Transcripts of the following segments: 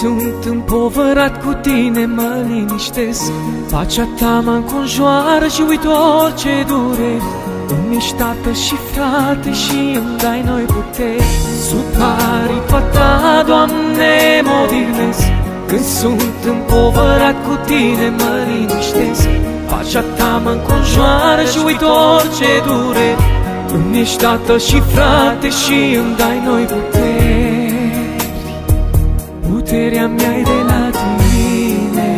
sunt împovărat cu tine, mă liniștesc. Pacea ta mă înconjoară și uit orice dureri. Îmi ești tată și frate și îmi dai noi putere. Sub aripa ta, Doamne, mă odihnesc. Când sunt împovărat cu tine, mă liniștesc. Pacea ta mă înconjoară și uit orice dureri. Îmi ești tată și frate și îmi dai noi puteri Puterea mea e de la tine.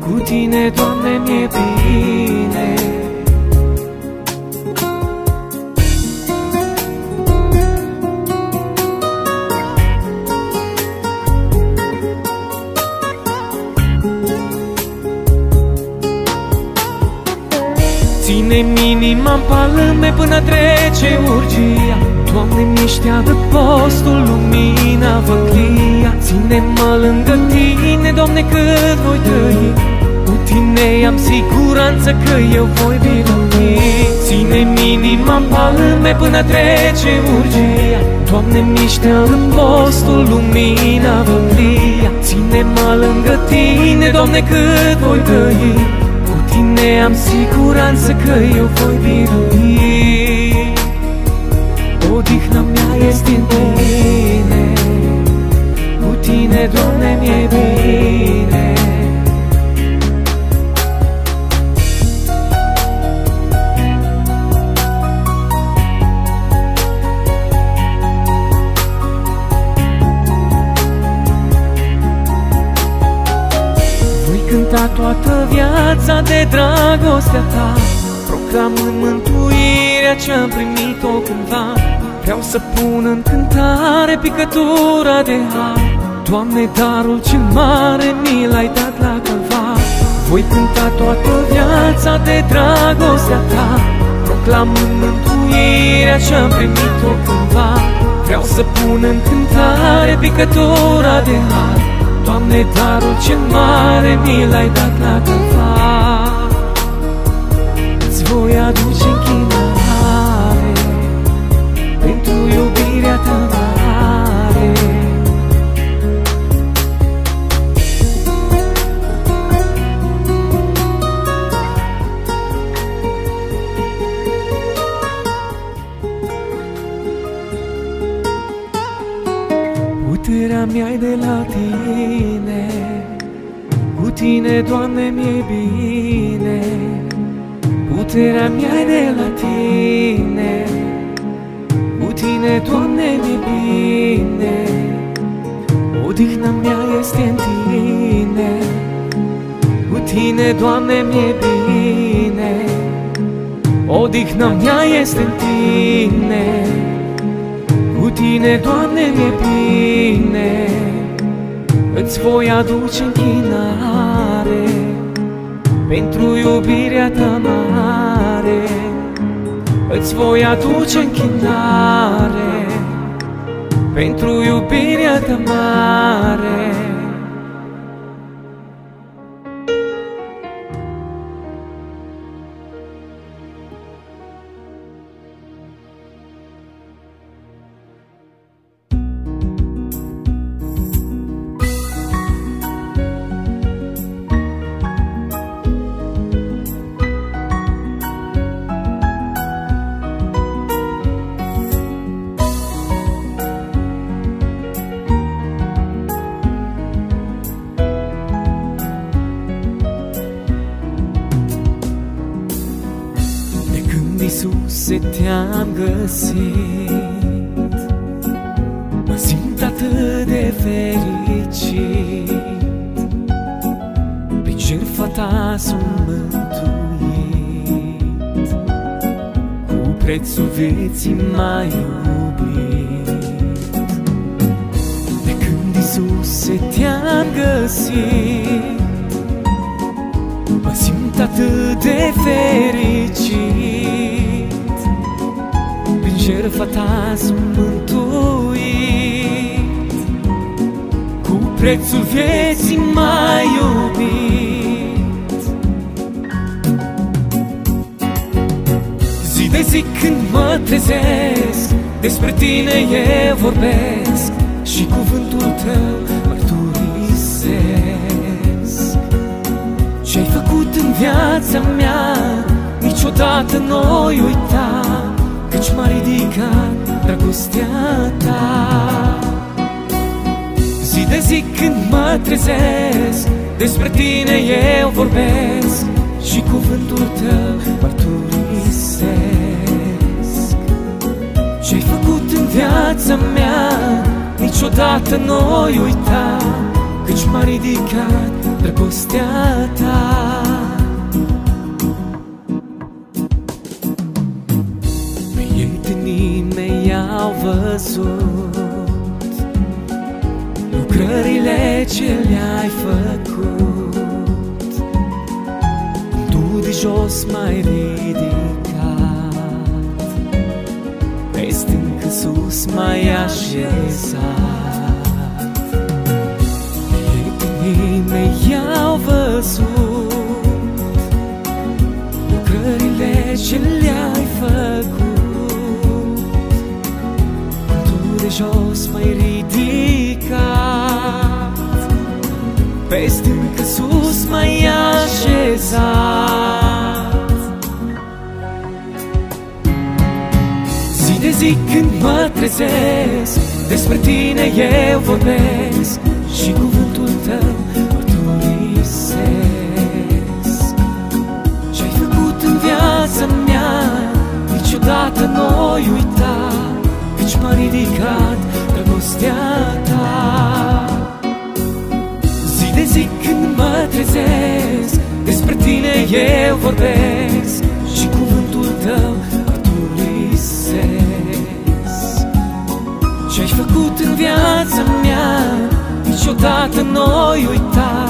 Cu tine, Doamne, mi-e bine. Ține-mi inima în palme până trece urgia. Doamne, mi-ești postul, lumina văclia Ține-mă lângă tine, Doamne, cât voi trăi. Cu tine am siguranță că eu voi birui Ține-mi inima în palme până trece urgia. Doamne, mi-ești postul, lumina văclia Ține-mă lângă tine, Doamne, cât voi trăi. Tine am siguranță că eu voi birui Odihna mea este în tine Cu tine, Doamne, mi-e bine. Cânta toată viața de dragostea ta Proclamând mântuirea ce-am primit-o cândva Vreau să pun în cântare picătura de har Doamne, darul cel mare mi l-ai dat la calvar. Voi cânta toată viața de dragostea ta Proclamând mântuirea ce-am primit-o cândva. Vreau să pun în cântare picătura de har. Doamne, darul cel mare mi l-ai dat la calvar. Îți voi aduce închinare de la tine. Cu tine, Doamne, mi-e bine. Puterea mea de la tine. Cu tine, Doamne, mi-e bine. Odihna mea este în tine. Cu tine, Doamne, mi-e bine. Odihna mea este în tine. Cu tine, Doamne, mi-e bine Îți voi aduce închinare Pentru iubirea ta mare. Îți voi aduce închinare Pentru iubirea ta mare ci mają nu uita Căci m-a ridicat dragostea ta viața mea Niciodată nu uita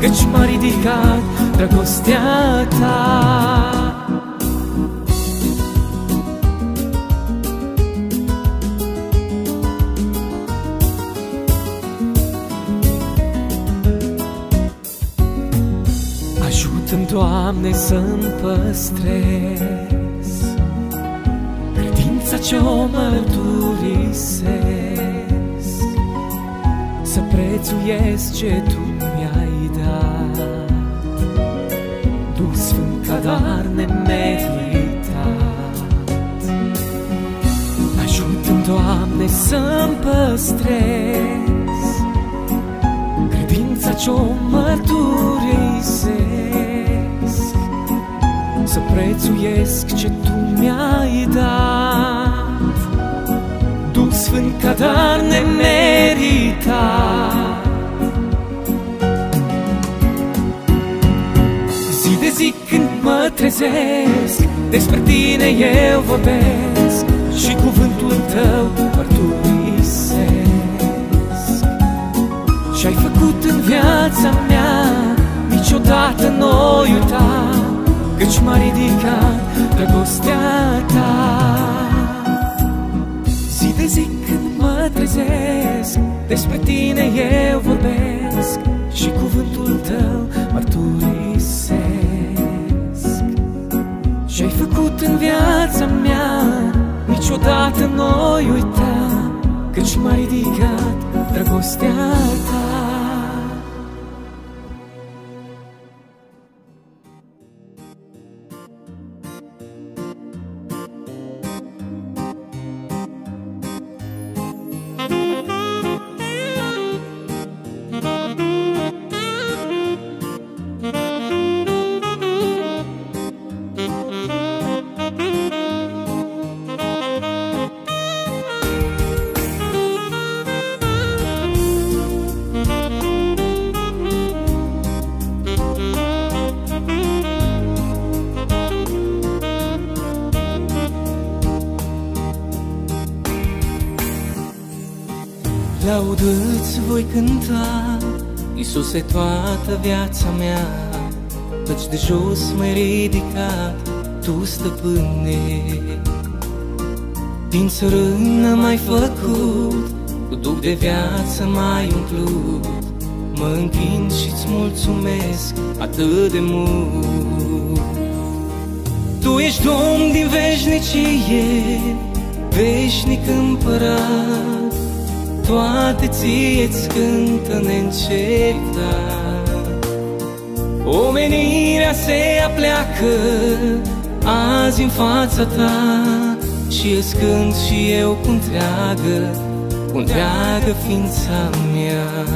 Căci m-a ridicat dragostea ta. Ajută-mi, Doamne, să-mi păstrez Credința ce-o mărturisesc Să prețuiesc ce Tu mi-ai dat. Tu sfânt ca dar nemeritat. Ajută-mi, Doamne, să-mi păstrez Credința ce-o mărturisesc. Să prețuiesc ce Tu mi-ai dat Duh Sfânt ca dar nemeritat Zi de zi când mă trezesc Despre Tine eu vorbesc Și cuvântul Tău mărturisesc. Ce-ai făcut în viața mea Niciodată nu uita Căci m-a ridicat dragostea Ta trezesc. Despre Tine eu vorbesc Și cuvântul Tău mărturisesc. Ce-ai făcut în viața mea Niciodată nu uita Căci m-a ridicat dragostea Ta Iisuse, toată viața mea, Căci de jos m-ai ridicat, Tu, stăpâne. Din țărână m-ai făcut, Cu duc de viață m-ai umplut, Mă închin și-ți mulțumesc atât de mult. Tu ești Domn din veșnicie, veșnic împărat, toate ție-ți cântă neîncetat. Omenirea se apleacă azi în fața ta și îți cânt și eu cu întreagă, cu întreagă ființa mea.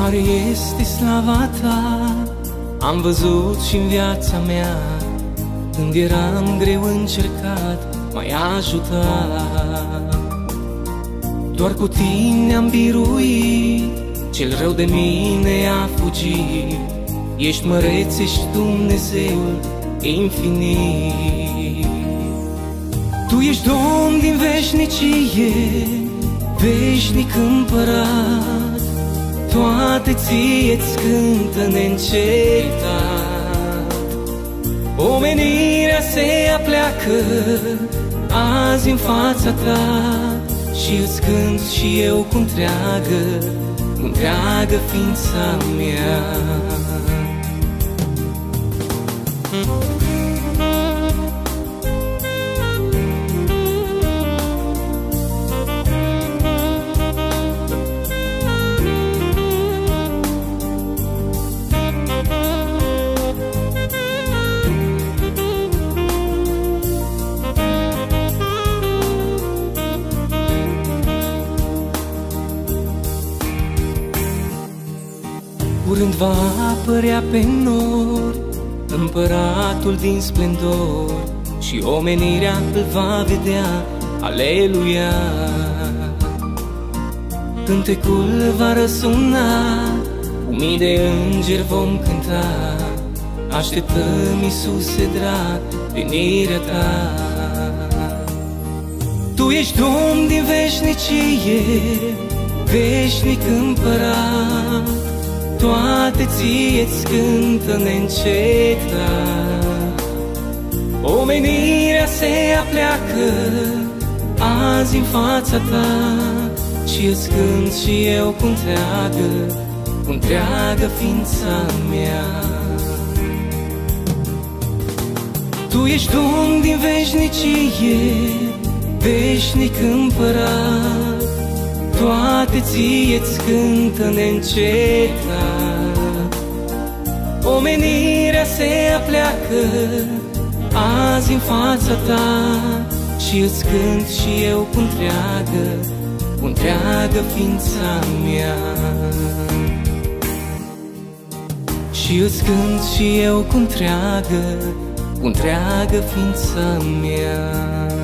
Mare este slava ta. Am văzut și în viața mea Când eram greu încercat M-ai ajutat. Doar cu tine am biruit Cel rău de mine a fugit. Ești măreț, ești Dumnezeul infinit. Tu ești Domn din veșnicie Veșnic împărat toate ție-ți cântă neîncetat. Omenirea se apleacă azi în fața ta Și îți cânt și eu cu întreagă, cu întreagă ființa mea. Curând va apărea pe nor Împăratul din splendor Și omenirea îl va vedea Aleluia. Cântecul va răsuna Cu mii de îngeri vom cânta Așteptăm, Iisuse drag, venirea ta. Tu ești Domn din veșnicie Veșnic împărat toate ție-ți cântă neîncetat Omenirea se apleacă azi în fața ta Și îți cânt și eu cu întreagă, cu întreagă ființa mea. Tu ești Domn din veșnicie, veșnic împărat. Toate ție-ți cântă neîncetat Omenirea se apleacă azi în fața ta Și îți cânt și eu cu întreagă, cu întreagă ființa mea. Și îți cânt și eu cu întreagă, cu întreagă ființa mea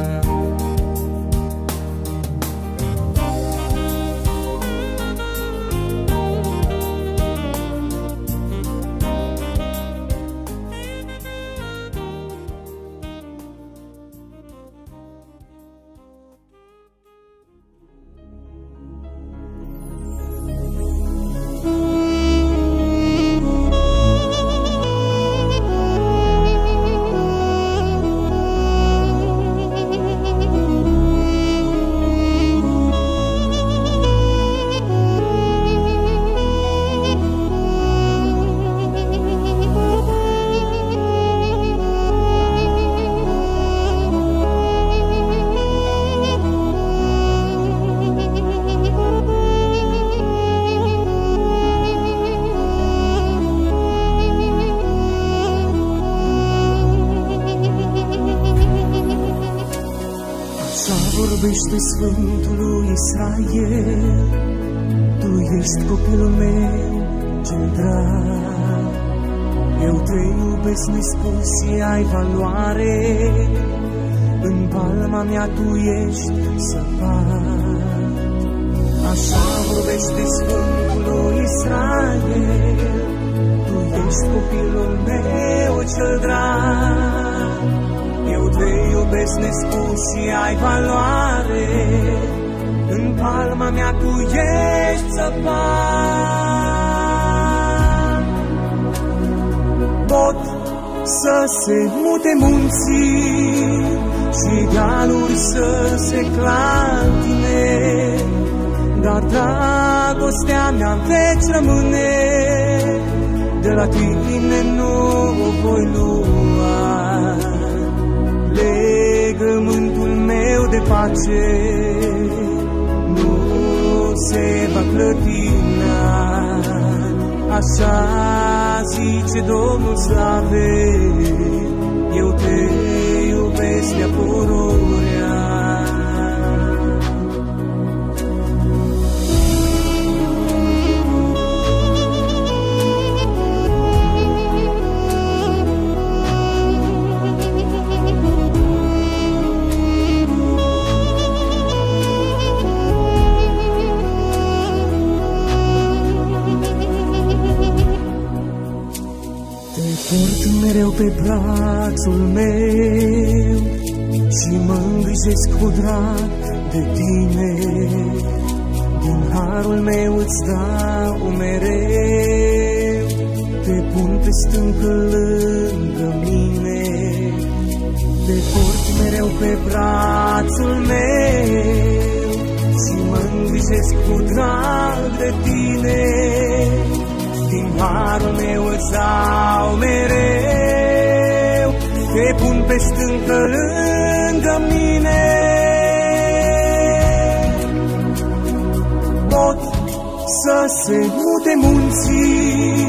te iubesc nespus și ai valoare, În palma mea tu ești săpat. Așa vorbește Sfântul lui Israel, Tu ești copilul meu cel drag. Eu te iubesc nespus și ai valoare În palma mea tu ești săpat Pot să se mute munții și dealuri să se clantine, dar dragostea mea veți rămâne, de la tine nu o voi lua. Legământul meu de pace nu se va clătina, așa zice Domnul Slave, eu te iubesc de pururea. Mereu pe brațul meu Și mă îngrijesc cu drag de tine. Din harul meu îți dau mereu Te pun pe stâncă lângă mine. Te port mereu pe brațul meu Și mă îngrijesc cu drag de tine. din harul meu îți dau mereu, te pun pe stâncă lângă mine. Pot să se mute munții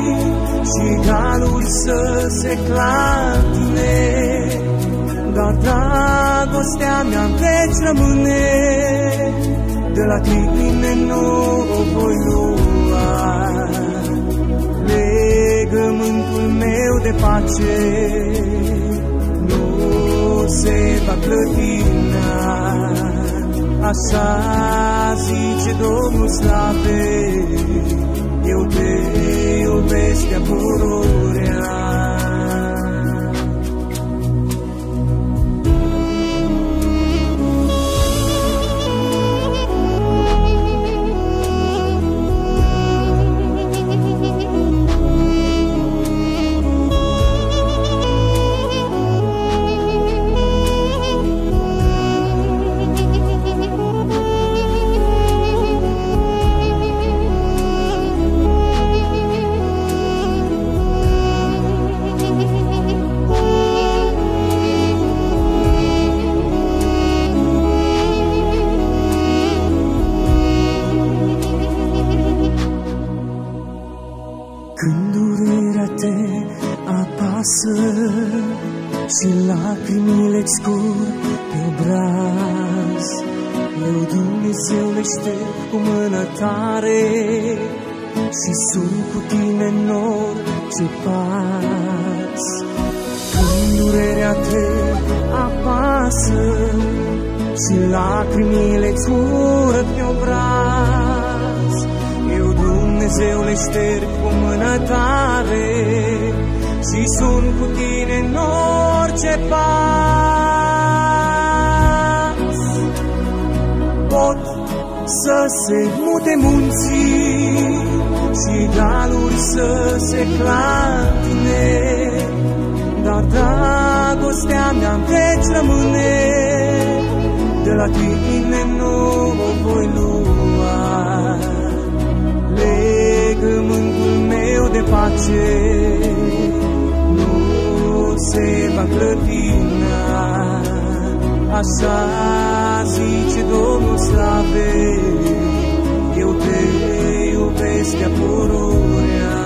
și galuri să se clatine, dar dragostea mea veci rămâne, de la tine nu o voi lua meu de pace nu se va clătina. Așa zice Domnul Slave, eu te iubesc de pururea. Tare și sunt cu tine în orice pas. Când durerea te apasă și lacrimile-ți cură pe obraz, eu Dumnezeu le șterg cu mână tare și sunt cu tine în orice pas. Să se mute munții și daluri să se clatine, dar dragostea mea veci rămâne, de la tine nu o voi lua legământul meu de pace nu se va clătina. Așa zice Domnul Slave, eu te iubesc de pururea.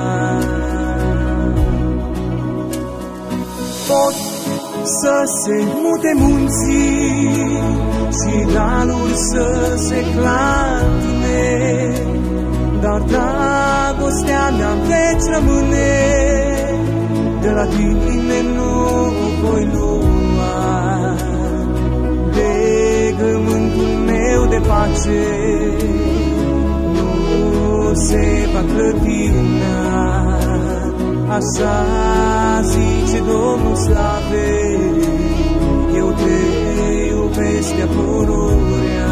Pot să se mute munții și daluri să se clatine, dar dragostea mea veci rămâne, de la tine nu o voi lua. Pace nu se va clătina, așa zice Domnul Slave, eu te iubesc de pururea.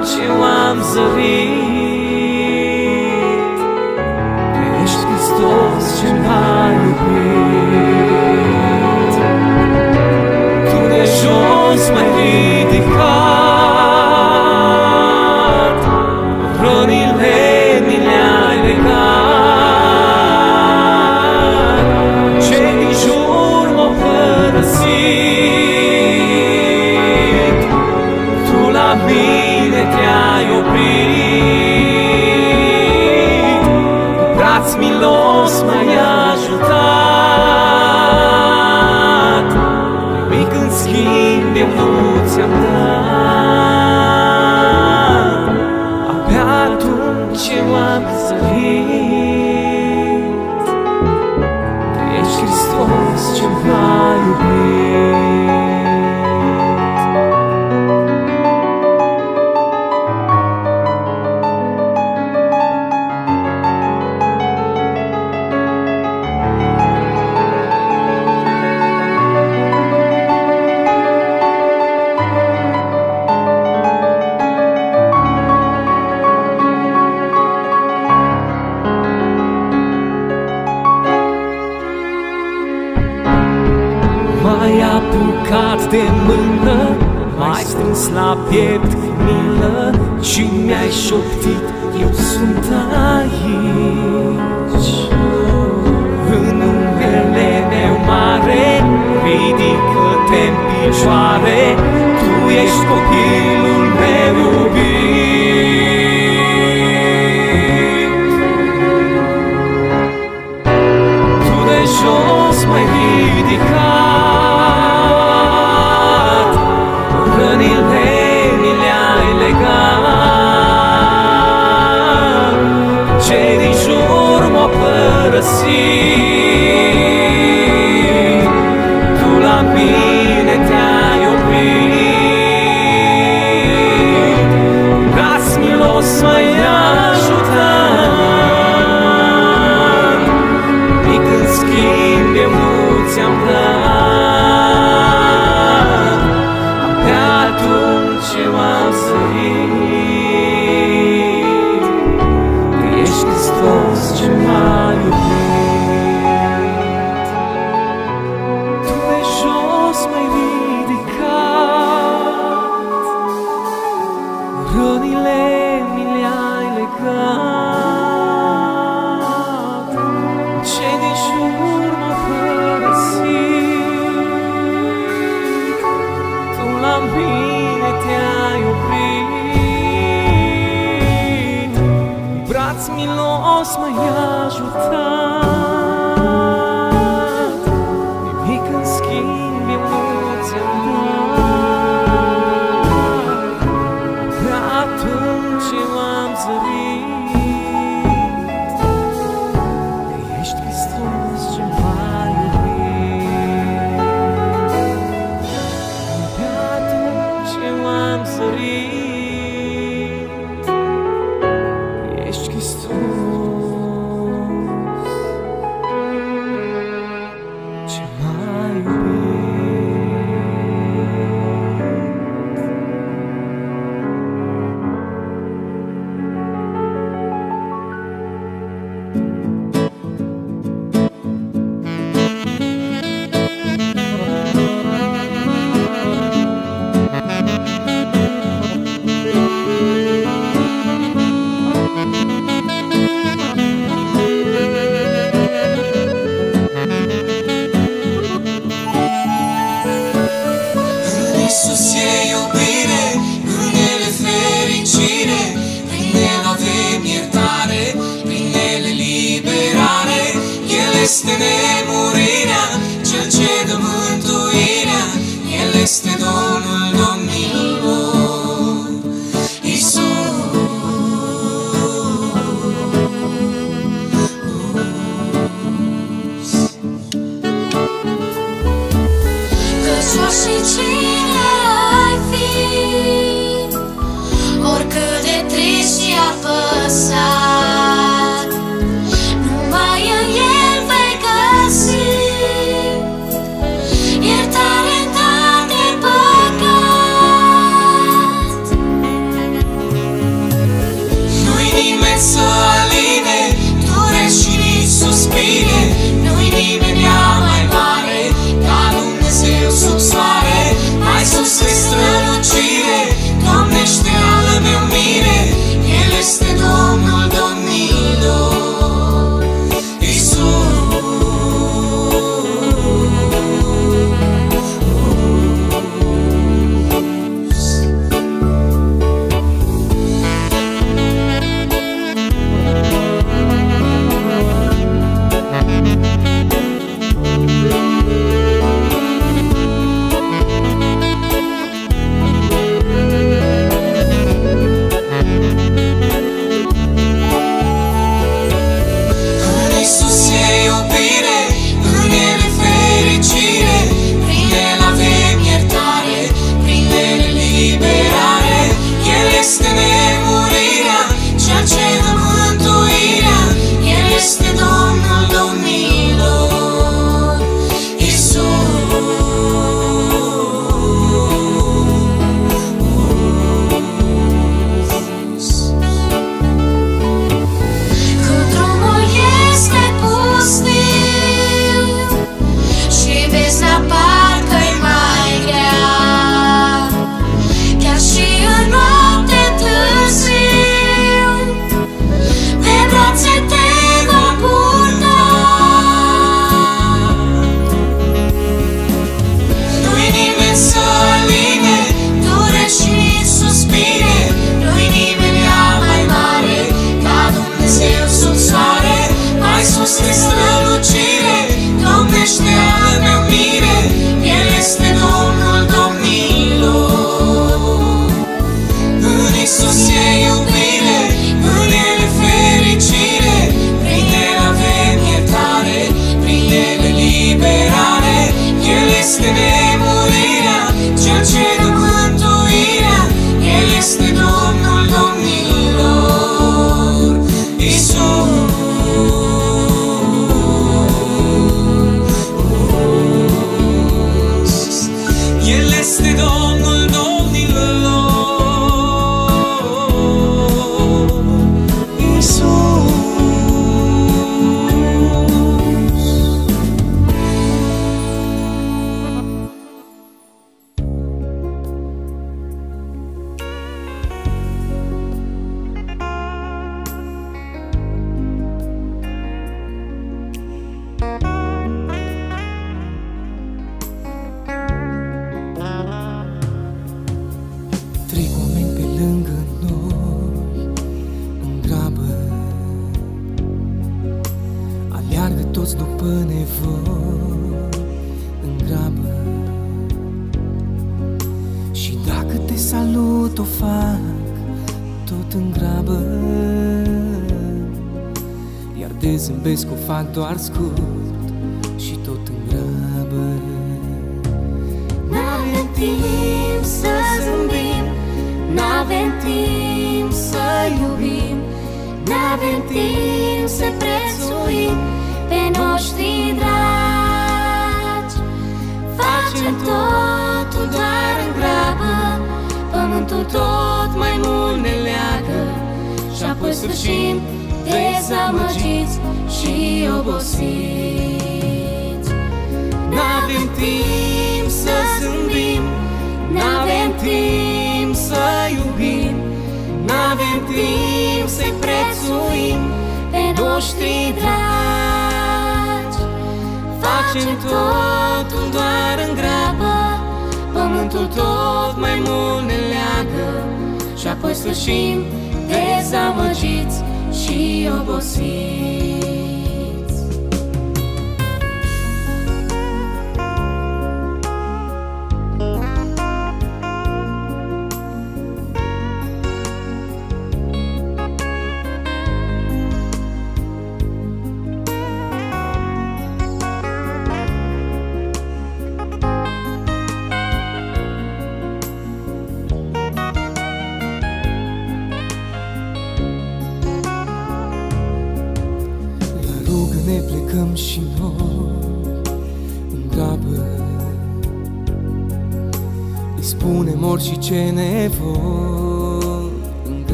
Zobaczyłam zawit Wiesz Chrystus, że Hristos m-ai ajutat. Nimic în schimb eu nu ți-am yeah o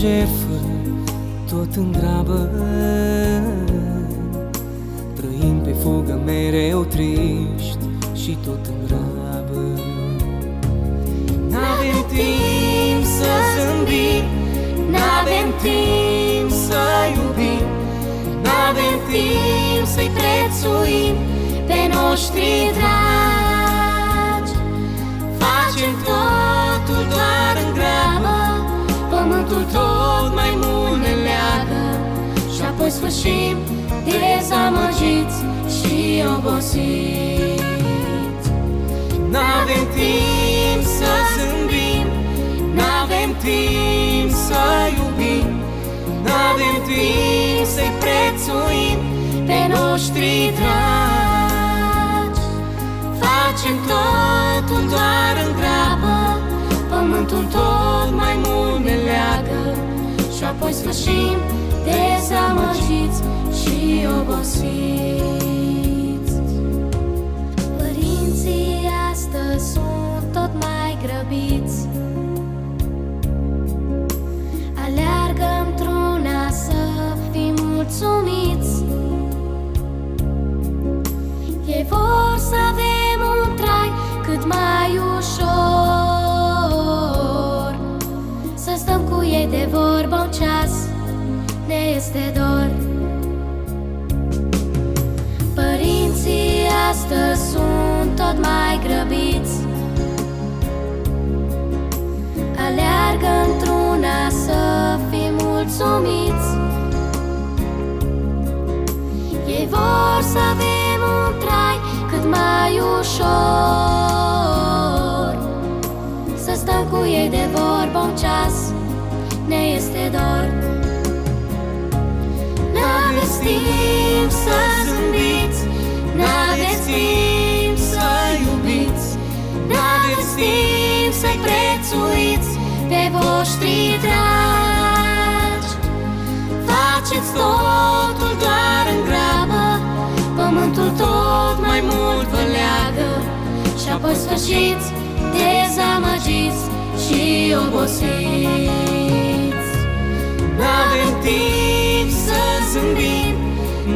j'ai doar în grabă Pământul tot mai mult ne leagă. Și apoi sfârșim dezamăgiți și obosiți. Părinții astăzi sunt tot mai grăbiți. Aleargă într-una să fim mulțumiți. Ei vor să avem este dor. Părinții astăzi sunt tot mai grăbiți. Aleargă într-una să fim mulțumiți. Ei vor să avem un trai cât mai ușor. Să stăm cu ei de vorbă un ceas Ne este dor N-aveți timp să zâmbiți N-aveți timp să iubiți N-aveți timp să-i prețuiți Pe voștri dragi. Faceți totul doar în grabă Pământul tot mai mult vă leagă Și apoi sfârșiți dezamăgiți și obosiți N-avem timp să zâmbim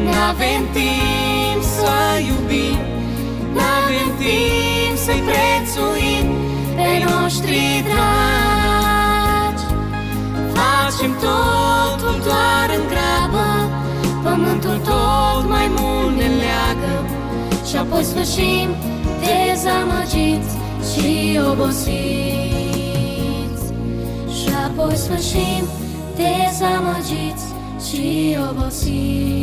N-avem timp să iubim N-avem timp să-i prețuim pe noștri dragi. Facem totul doar în grabă Pământul tot mai mult ne leagă Și apoi sfârșim dezamăgiți și obosiți. Și apoi sfârșim dezamăgiți și obosiți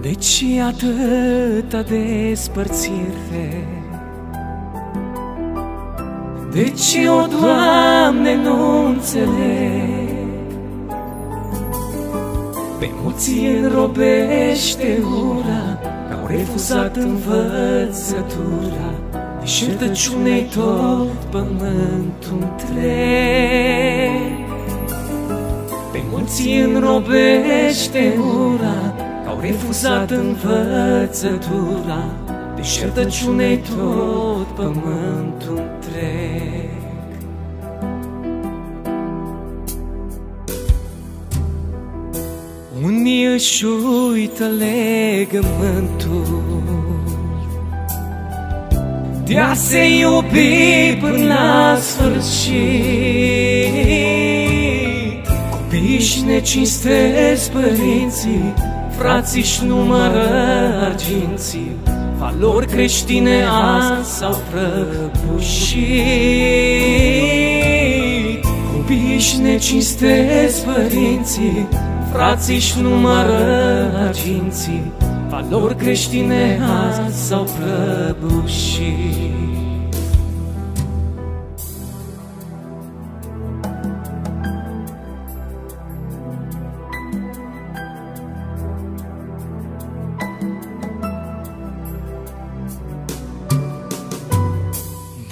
De ce atâta despărțire? De ce, o Doamne, nu înțeleg? Pe mulți înrobește ura Că au refuzat învățătura. Deșertăciunei tot pământul întreg. Pe mulți înrobește ura Că au refuzat învățătura Deșertăciunei tot pământul întreg. Unii își uită legământul De a se iubi până la sfârșit. Copiii și ne cinstesc părinții Frații și numără arginții Valori creștine azi s-au prăbușit. Copiii și ne cinstesc părinții Frații și numără arginții Valori creștine azi s-au prăbușit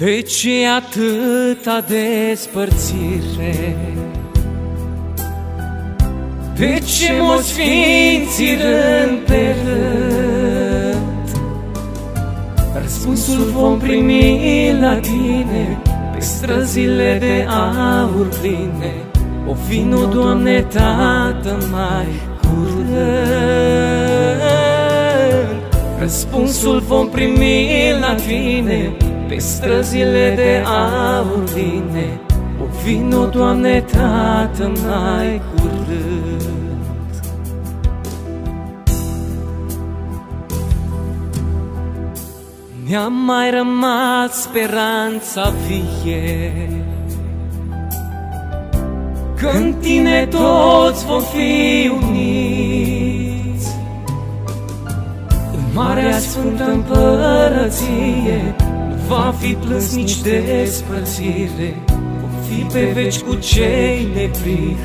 De ce atâta despărțire? De ce mă sfinți rând pe rând? Răspunsul vom primi la tine Pe străzile de aur pline O vino, Doamne, Tată, mai curând Răspunsul vom primi la tine Pe străzile de aur pline O vino, Doamne, Tată, mai curând. Ne-a mai rămas speranța vie. Când tine toți vom fi uniți. În Marea Sfântă Împărăție Nu va fi plâns nici despărțire Vom fi pe veci cu cei neprihăniți.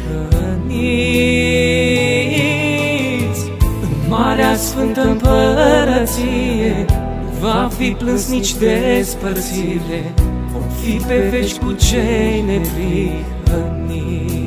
În Marea Sfântă Împărăție va fi plâns nici despărțire Vom fi pe veci cu cei neprihăniți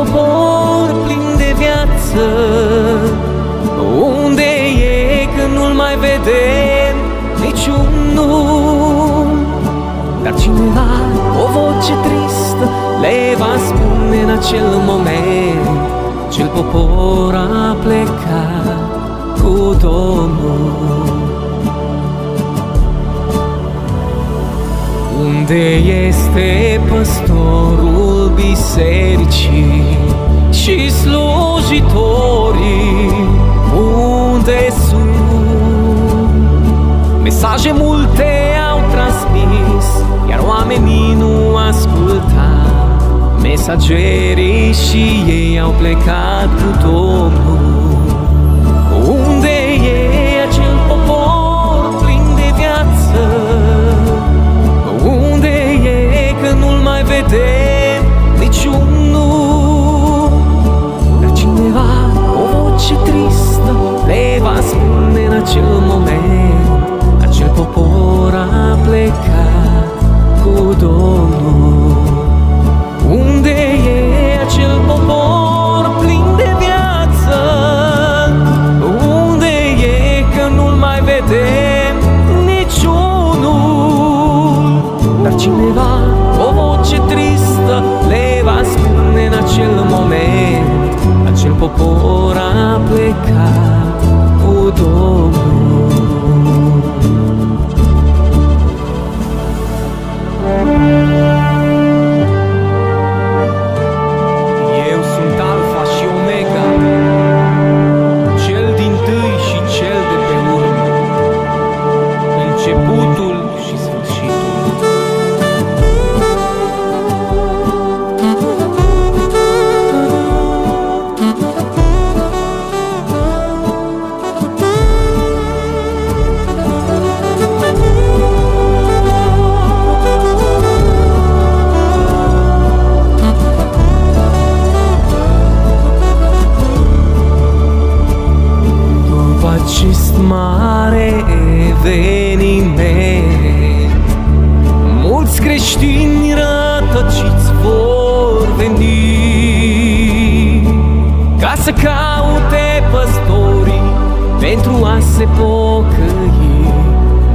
acel popor plin de viață? Unde e că nu-l mai vedem niciunul? Dar cineva, o voce tristă, le va spune în acel moment Cel popor a plecat cu Domnul Unde este păstorul bisericii și slujitorii? Unde sunt? Mesaje multe au transmis, iar oamenii nu ascultau. Mesagerii și ei au plecat cu Domnul. Nu-l mai vedem niciunul? Dar cineva, o voce tristă, le va spune în acel moment Acel popor a plecat Acel popor a plecat cu se pocăi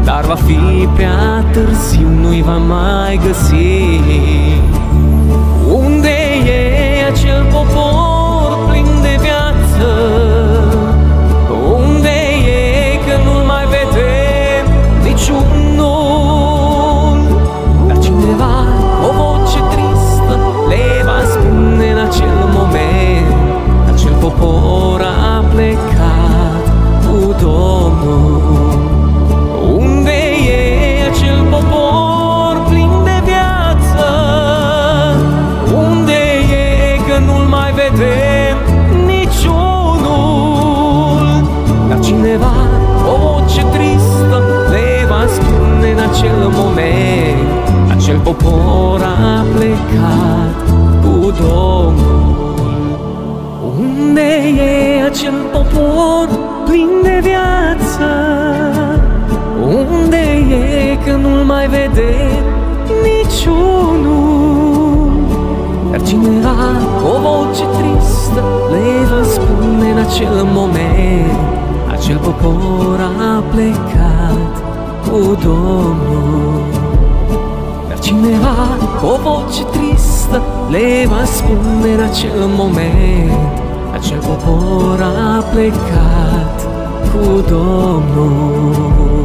Dar va fi prea târziu, nu-i va mai găsi. acel moment Acel popor a plecat cu Domnul Unde e acel popor plin de viață? Unde e că nu-l mai vede niciunul? Dar cineva cu o voce tristă le va spune în acel moment Acel popor a plecat Domnul. Dar cineva cu o voce tristă le va spune în acel moment Acel popor a plecat cu Domnul.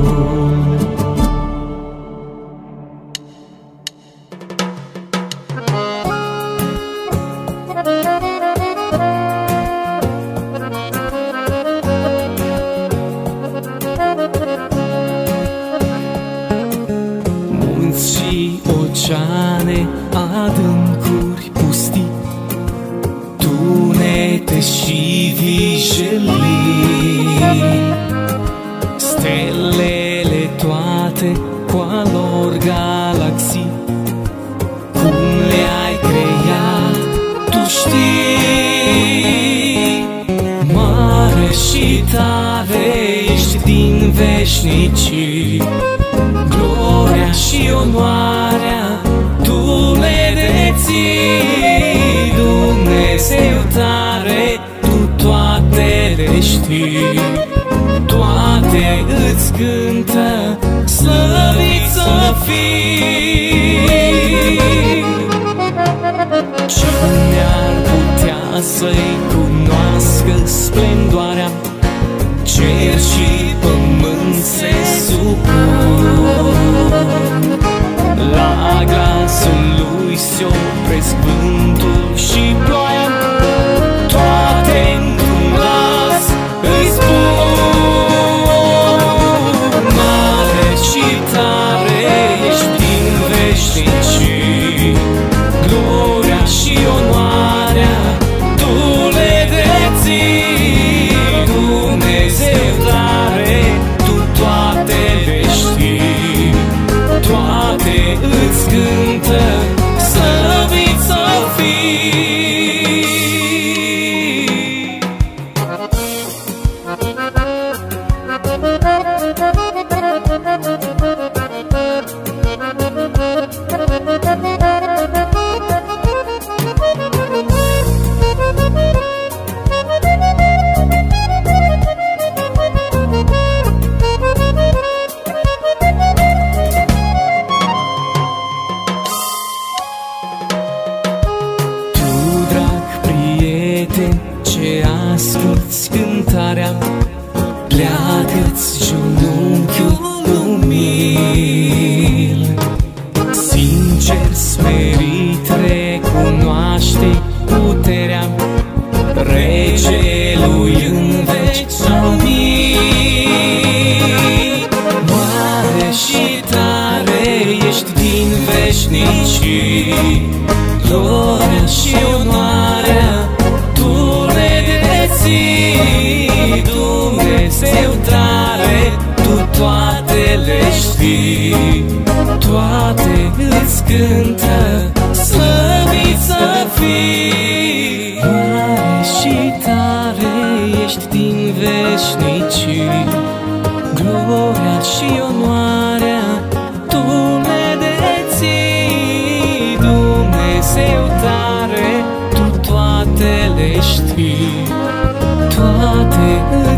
și gloria și onoarea Tu le deții, Dumnezeu tare, Tu toate le știi, toate îi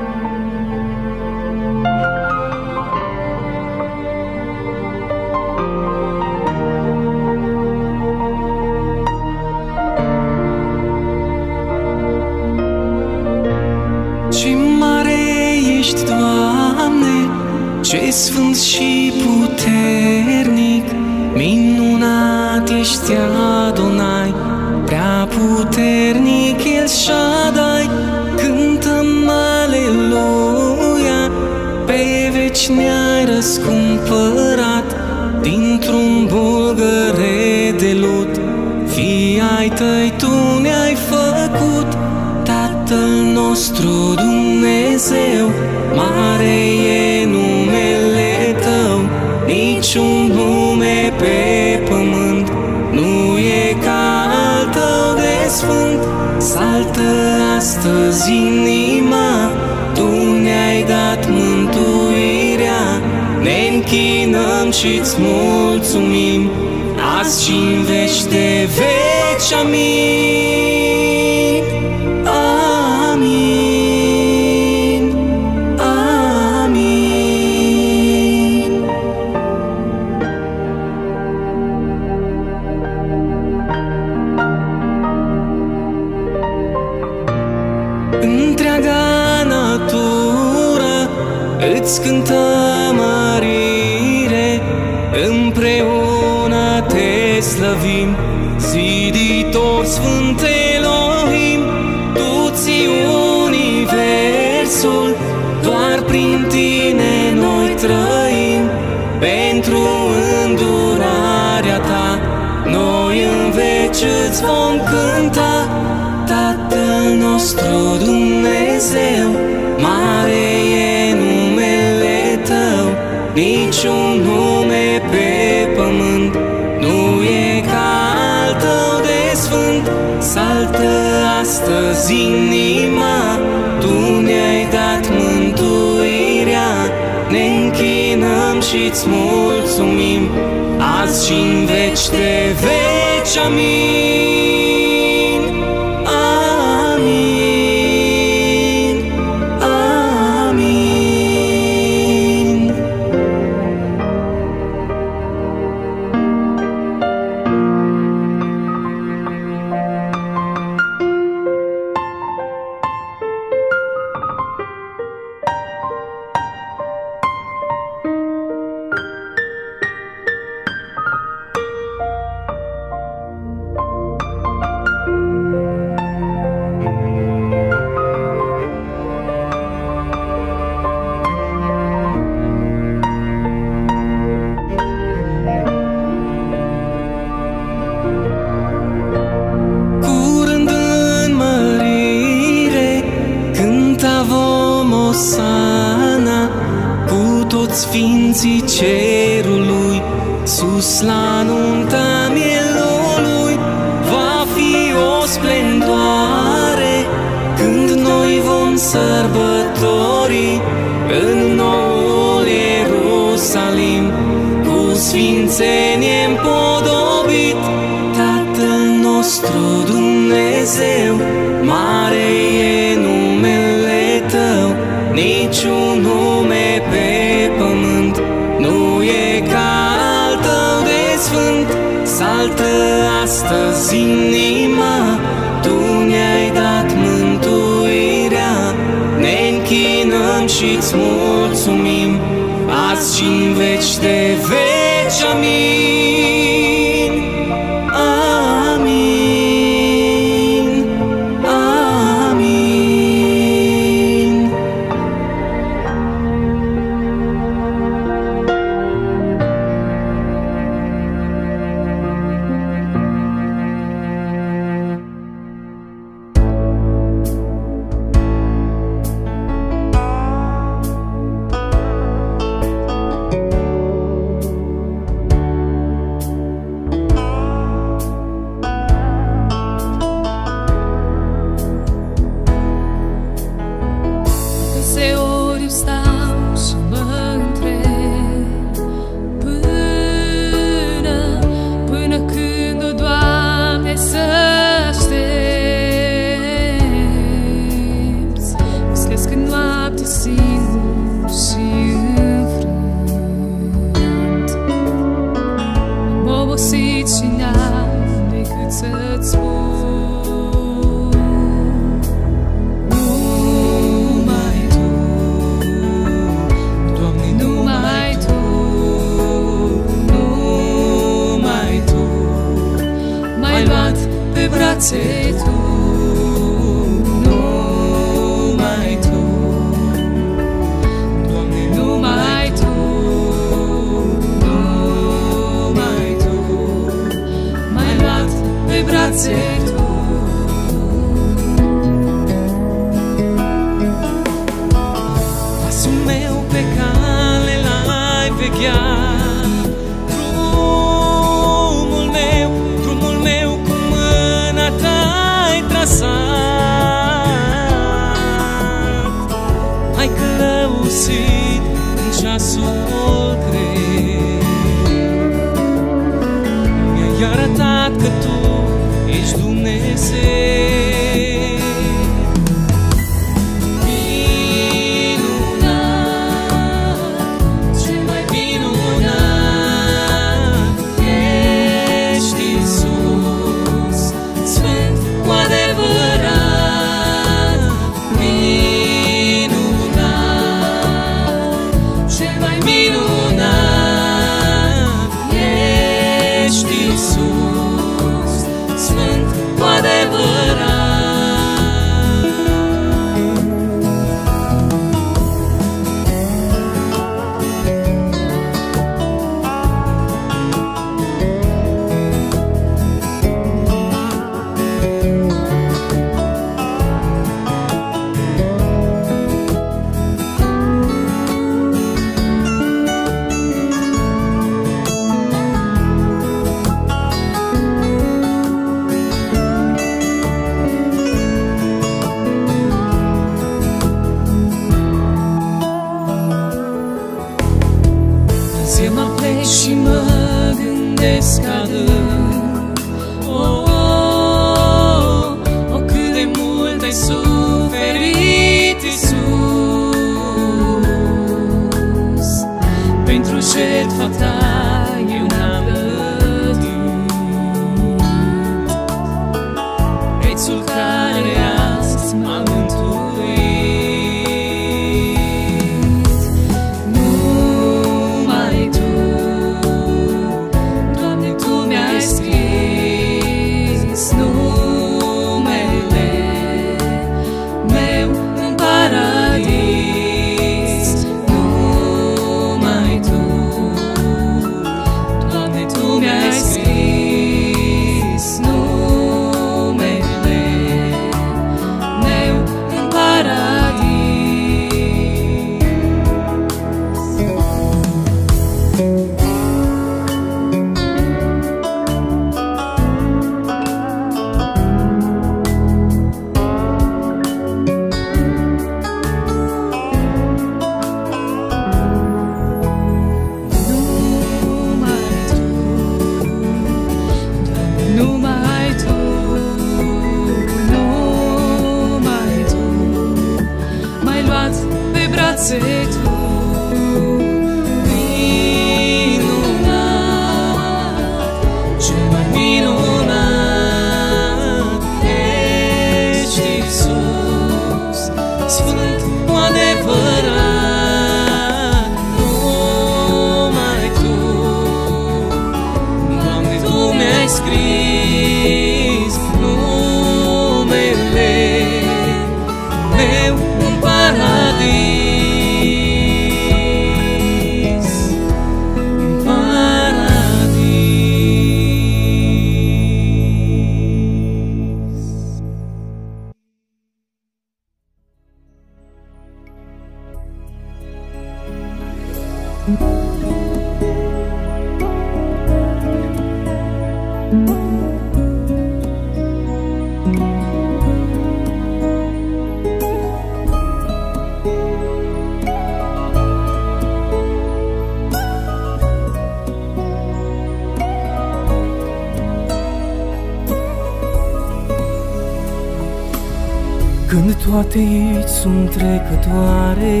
Când toate aici sunt trecătoare.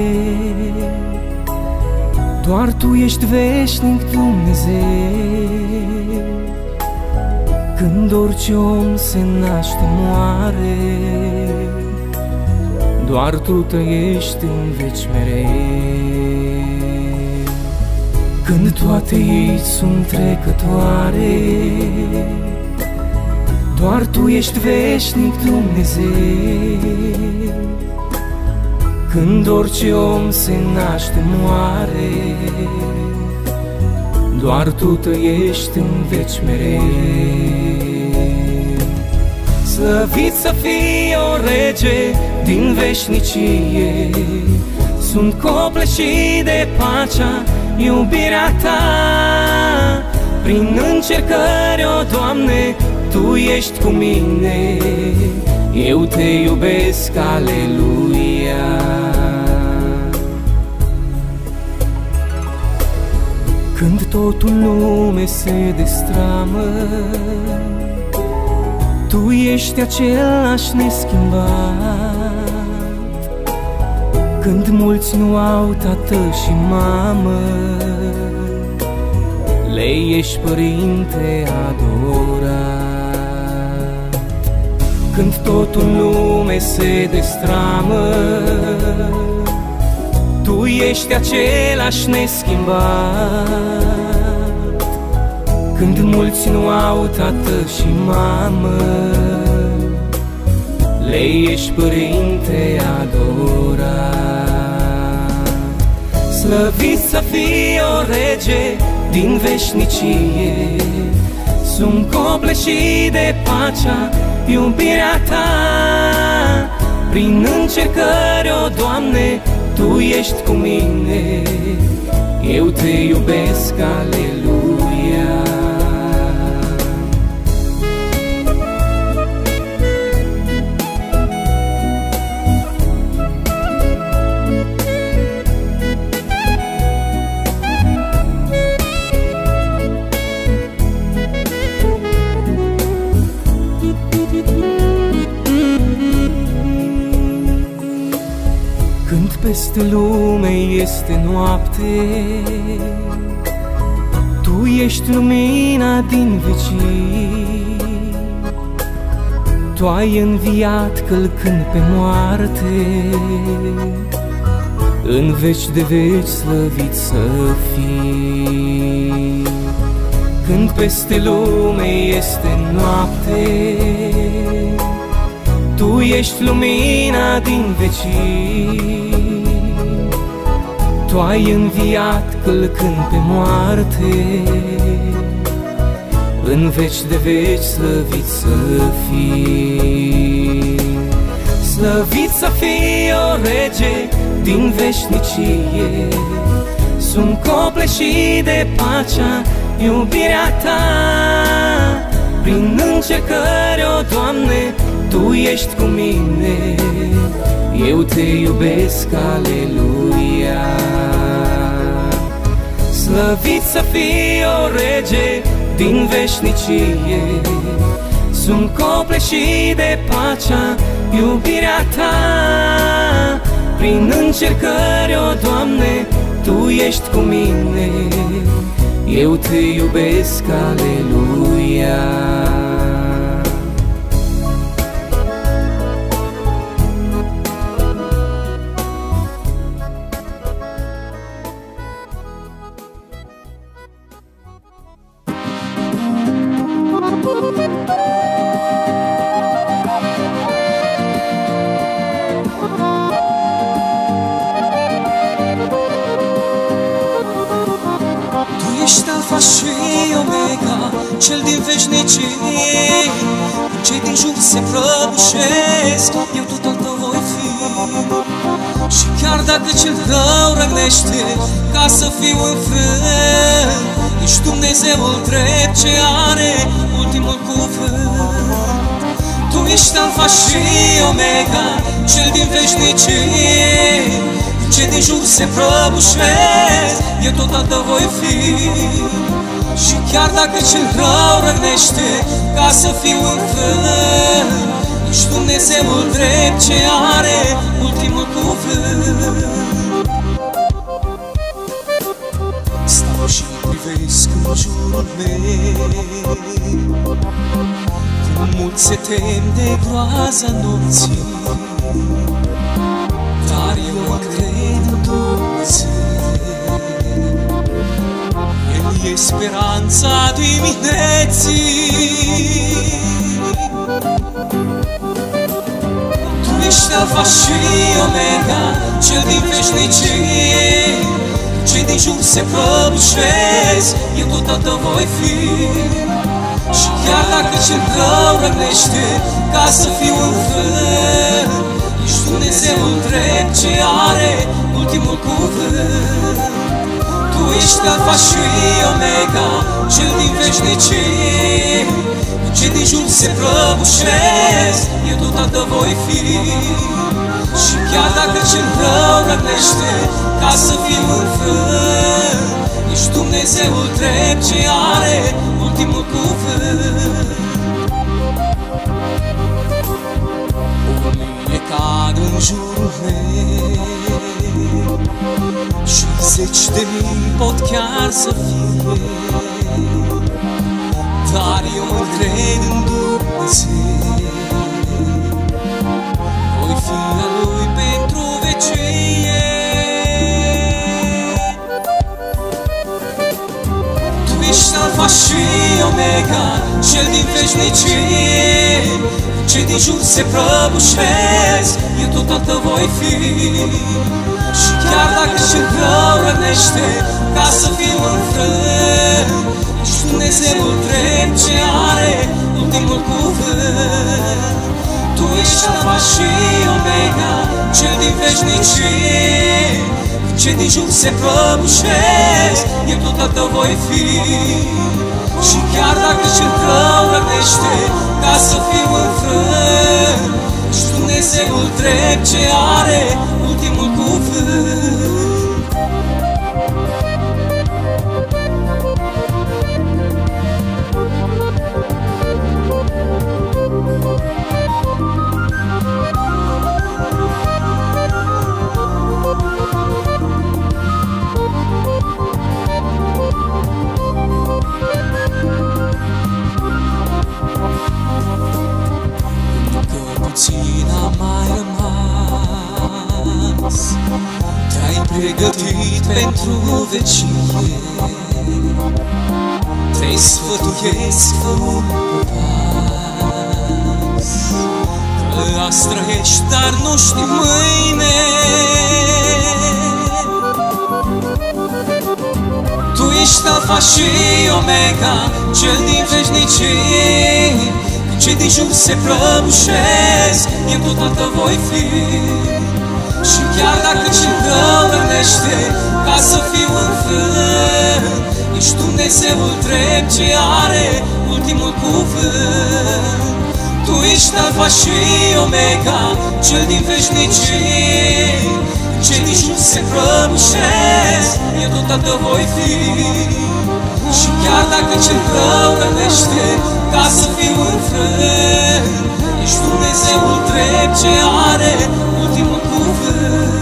Doar Tu ești veșnic Dumnezeu. Când orice om se naște moare Doar tu trăiești în veci mereu. Când toate ei sunt trecătoare Doar tu ești veșnic Dumnezeu. Când orice om se naște moare Doar tu trăiești în veci mereu. Slăvit să fii o rege din veșnicie. Sunt copleșit de pacea, iubirea ta. Prin încercări, o Doamne, Tu ești cu mine Eu te iubesc, aleluia. Când totul lume se destramă tu ești același neschimbat. Când mulți nu au tată și mamă Le ești părinte adorat Când totul lume se destramă. Tu ești același neschimbat. Când mulți nu au tată și mamă Le ești părinte adorat. Slăvit să fii o rege din veșnicie Sunt copleșit de pacea, iubirea ta. Prin încercări, o Doamne, Tu ești cu mine. Eu te iubesc, aleluia lume este noapte. Tu ești lumina din vecii Tu ai înviat călcând pe moarte. În veci de veci slăvit să fii. Când peste lume este noapte Tu ești lumina din vecii tu ai înviat călcând pe moarte. În veci de veci slăvit să fii. Slăvit să fii o rege din veșnicie. Sunt copleșit de pacea, iubirea ta. Prin încercări, o Doamne, Tu ești cu mine. Eu te iubesc, aleluia Slăvit să fii o rege din veșnicie. Sunt copleșit de pacea, iubirea ta. Prin încercări, o Doamne, Tu ești cu mine. Eu te iubesc, aleluia răgnește Ca să fiu înfrânt Ești Dumnezeul drept ce are ultimul cuvânt. Tu ești alfa și omega Cel din veșnicie. Ce din jur se prăbușesc Eu tot al tău voi fi. Și chiar dacă cel rău rănește Ca să fiu înfrânt Ești Dumnezeul drept ce are ultimul cuvânt privesc în jurul meu. Cum mulți se tem de groaza nopții Dar eu mă cred în Dumnezeu. El e speranța dimineții. Tu ești alfa și omega Cel din veșnicie Cei din jur se prăbușesc Eu tot al tău voi fi. Și chiar dacă cel rău rănește Ca să fiu în fel Ești Dumnezeul drept ce are ultimul cuvânt. Tu ești alfa și omega Cel din veșnicie. Cei din jur se prăbușesc Eu tot al tău voi fi Și chiar dacă cel rău rănește Ca să fiu în fel Ești Dumnezeul drept ce are ultimul cuvânt. O mie cad în jurul meu Și zeci de mii pot chiar să fie. Dar eu mă cred în Dumnezeu Voi fi a Lui pentru vecie. Tu ești alfa și omega Cel din veșnicie. Cei din jur se prăbușesc Eu tot al tău voi fi. Și chiar dacă cel rău rănește Ca să fiu în frân Ești Dumnezeul drept ce are ultimul cuvânt Tu ești alfa și omega Cel din veșnicie Cei din jur se prăbușesc Eu tot al tău voi fi. Și chiar dacă cel rău rănește Ca să fiu în frân Ești Dumnezeul drept ce are ultimul cuvânt pentru vecie. Te sfătuiesc fă un pas Că azi trăiești, dar nu știi mâine. Tu ești alfa și omega Cel din veșnicie. Cei din jur se prăbușesc Eu tot al tău voi fi. Și chiar dacă cel rău rănește Ca să fiu în fel Ești Dumnezeul drept ce are ultimul cuvânt. Tu ești alfa și omega Cel din veșnicie. Cei din jur se prăbușesc Eu tot al tău voi fi. Și chiar dacă cel rău rănește Ca să fiu în frân Ești Dumnezeul drept ce are ultimul cuvânt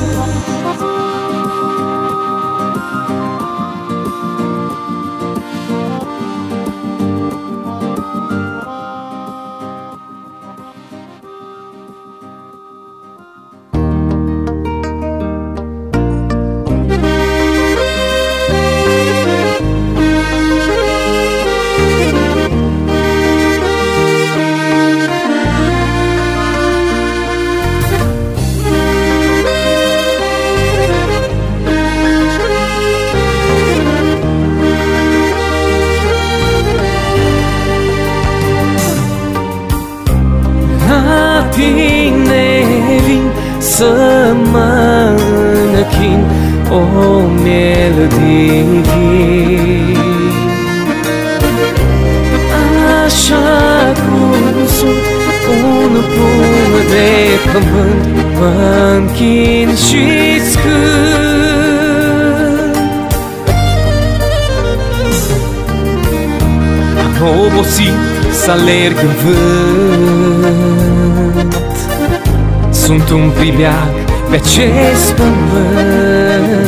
Sunt un pribeag pe acest pământ.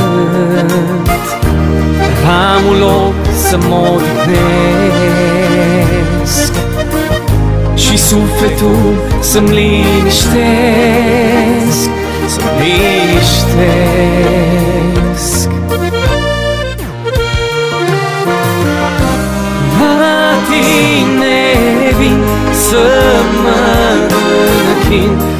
Am un loc să mă odihnesc Și sufletul să-mi liniștesc Să-mi liniștesc. La tine vin să mă închin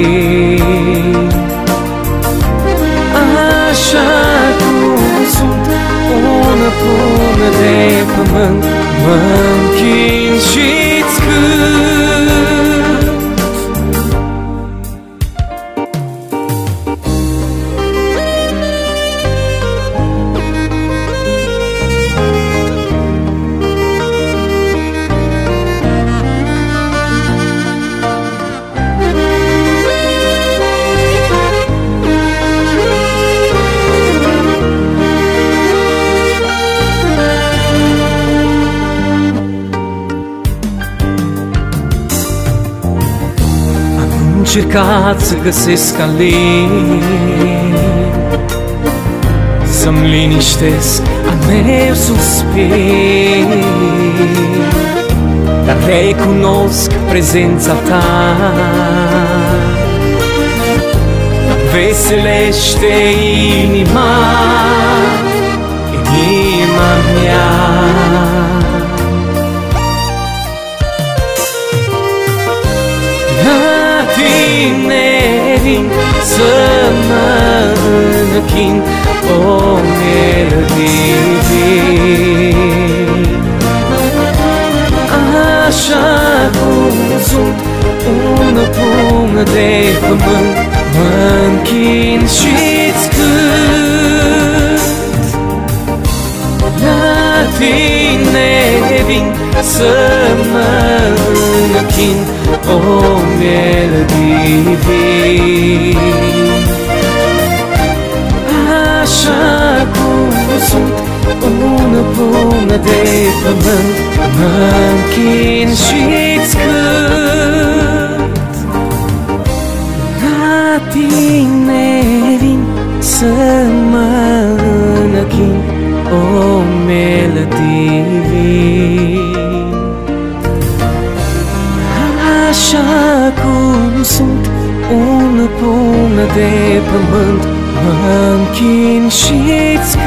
un pom de pământ Mă închin și-ți cânt încercat să găsesc alin. Să-mi liniștesc al meu suspin. Dar recunosc prezența ta. Veselește inima Inima mea vin să mă închin O melodie vin Așa cum sunt un pumn de pământ Mă închin și-ți cânt La tine vin să mă închin O melodie vin Așa cum sunt un pumn de pământ Mă închin și-ți cânt. La tine vin să mă închin O melodie vin Așa cum sunt un pumn de pământ Mă închin și-ți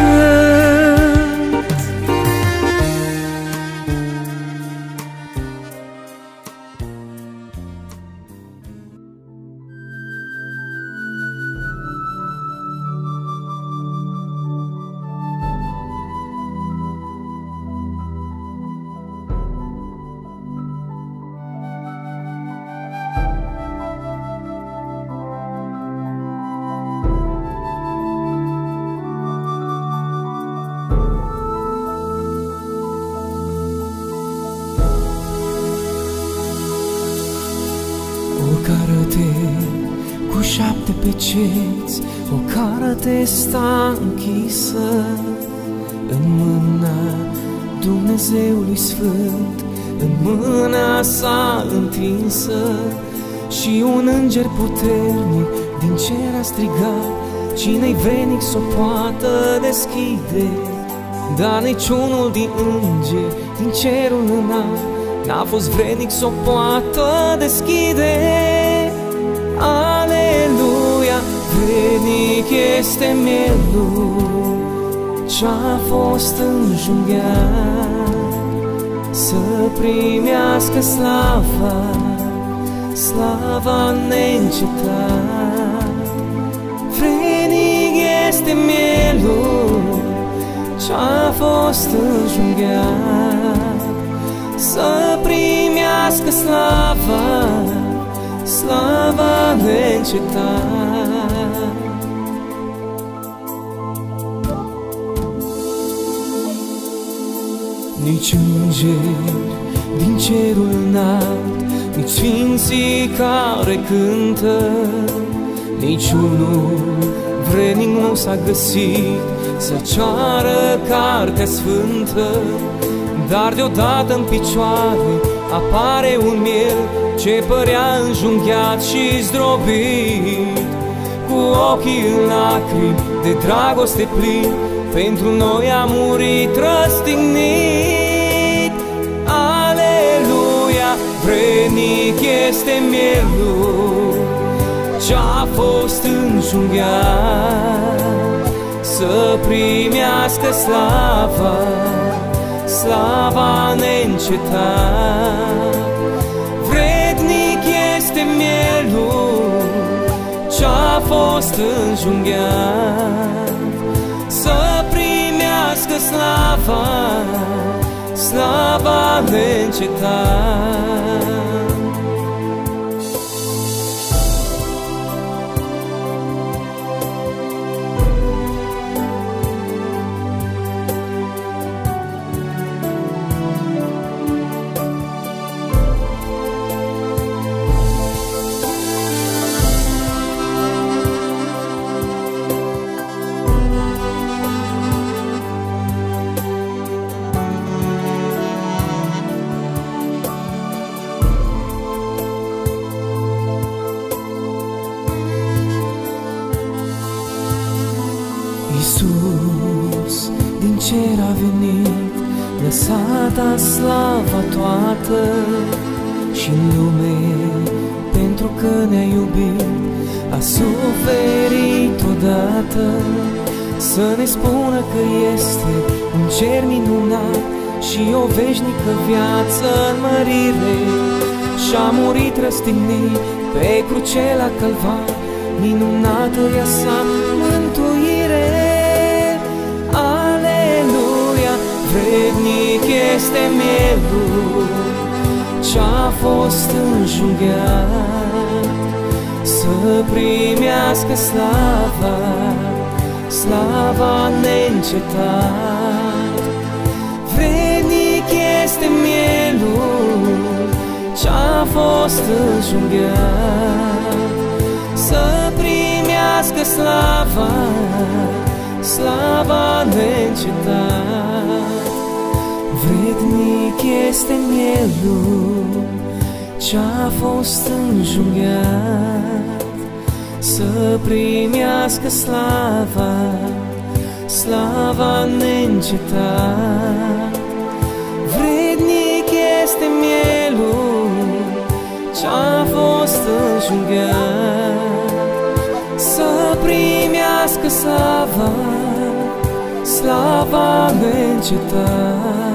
venic s-o poată deschide Dar niciunul din îngeri din cerul înalt N-a fost vrednic să o poată deschide. Aleluia, vrednic este mielul Ce-a fost înjunghiat Să primească slava, slava neîncetat este mielul Ce-a fost înjunghiat să primească slava, slava neîncetat. Nici îngeri, din cerul înalt, nici sfinții care cântă, niciunul vrednic nu s-a găsit să ceară cartea sfântă, dar deodată în picioare apare un miel ce părea înjunghiat și zdrobit, cu ochii în lacrimi de dragoste plin, pentru noi a murit răstignit. Aleluia, vrednic este mielul ce-a fost înjunghiat să primească slava, slava neîncetat. Vrednic este mielul ce-a fost înjunghiat să primească slava, slava neîncetat. Slava toată și în lume pentru că ne-a iubit, a suferit odată să ne spună că este un cer minunat și o veșnică viață în mărire. Și-a murit răstignit pe cruce la călvar, minunată ea sa vrednic este mielul ce-a fost înjunghiat să primească slava, slava neîncetat. Vrednic este mielul ce-a fost înjunghiat să primească slava, slava neîncetat. Vrednic este mielul ce-a fost înjunghiat să primească slava, slava neîncetat. Vrednic este mielul ce-a fost înjunghiat să primească slava, slava neîncetat.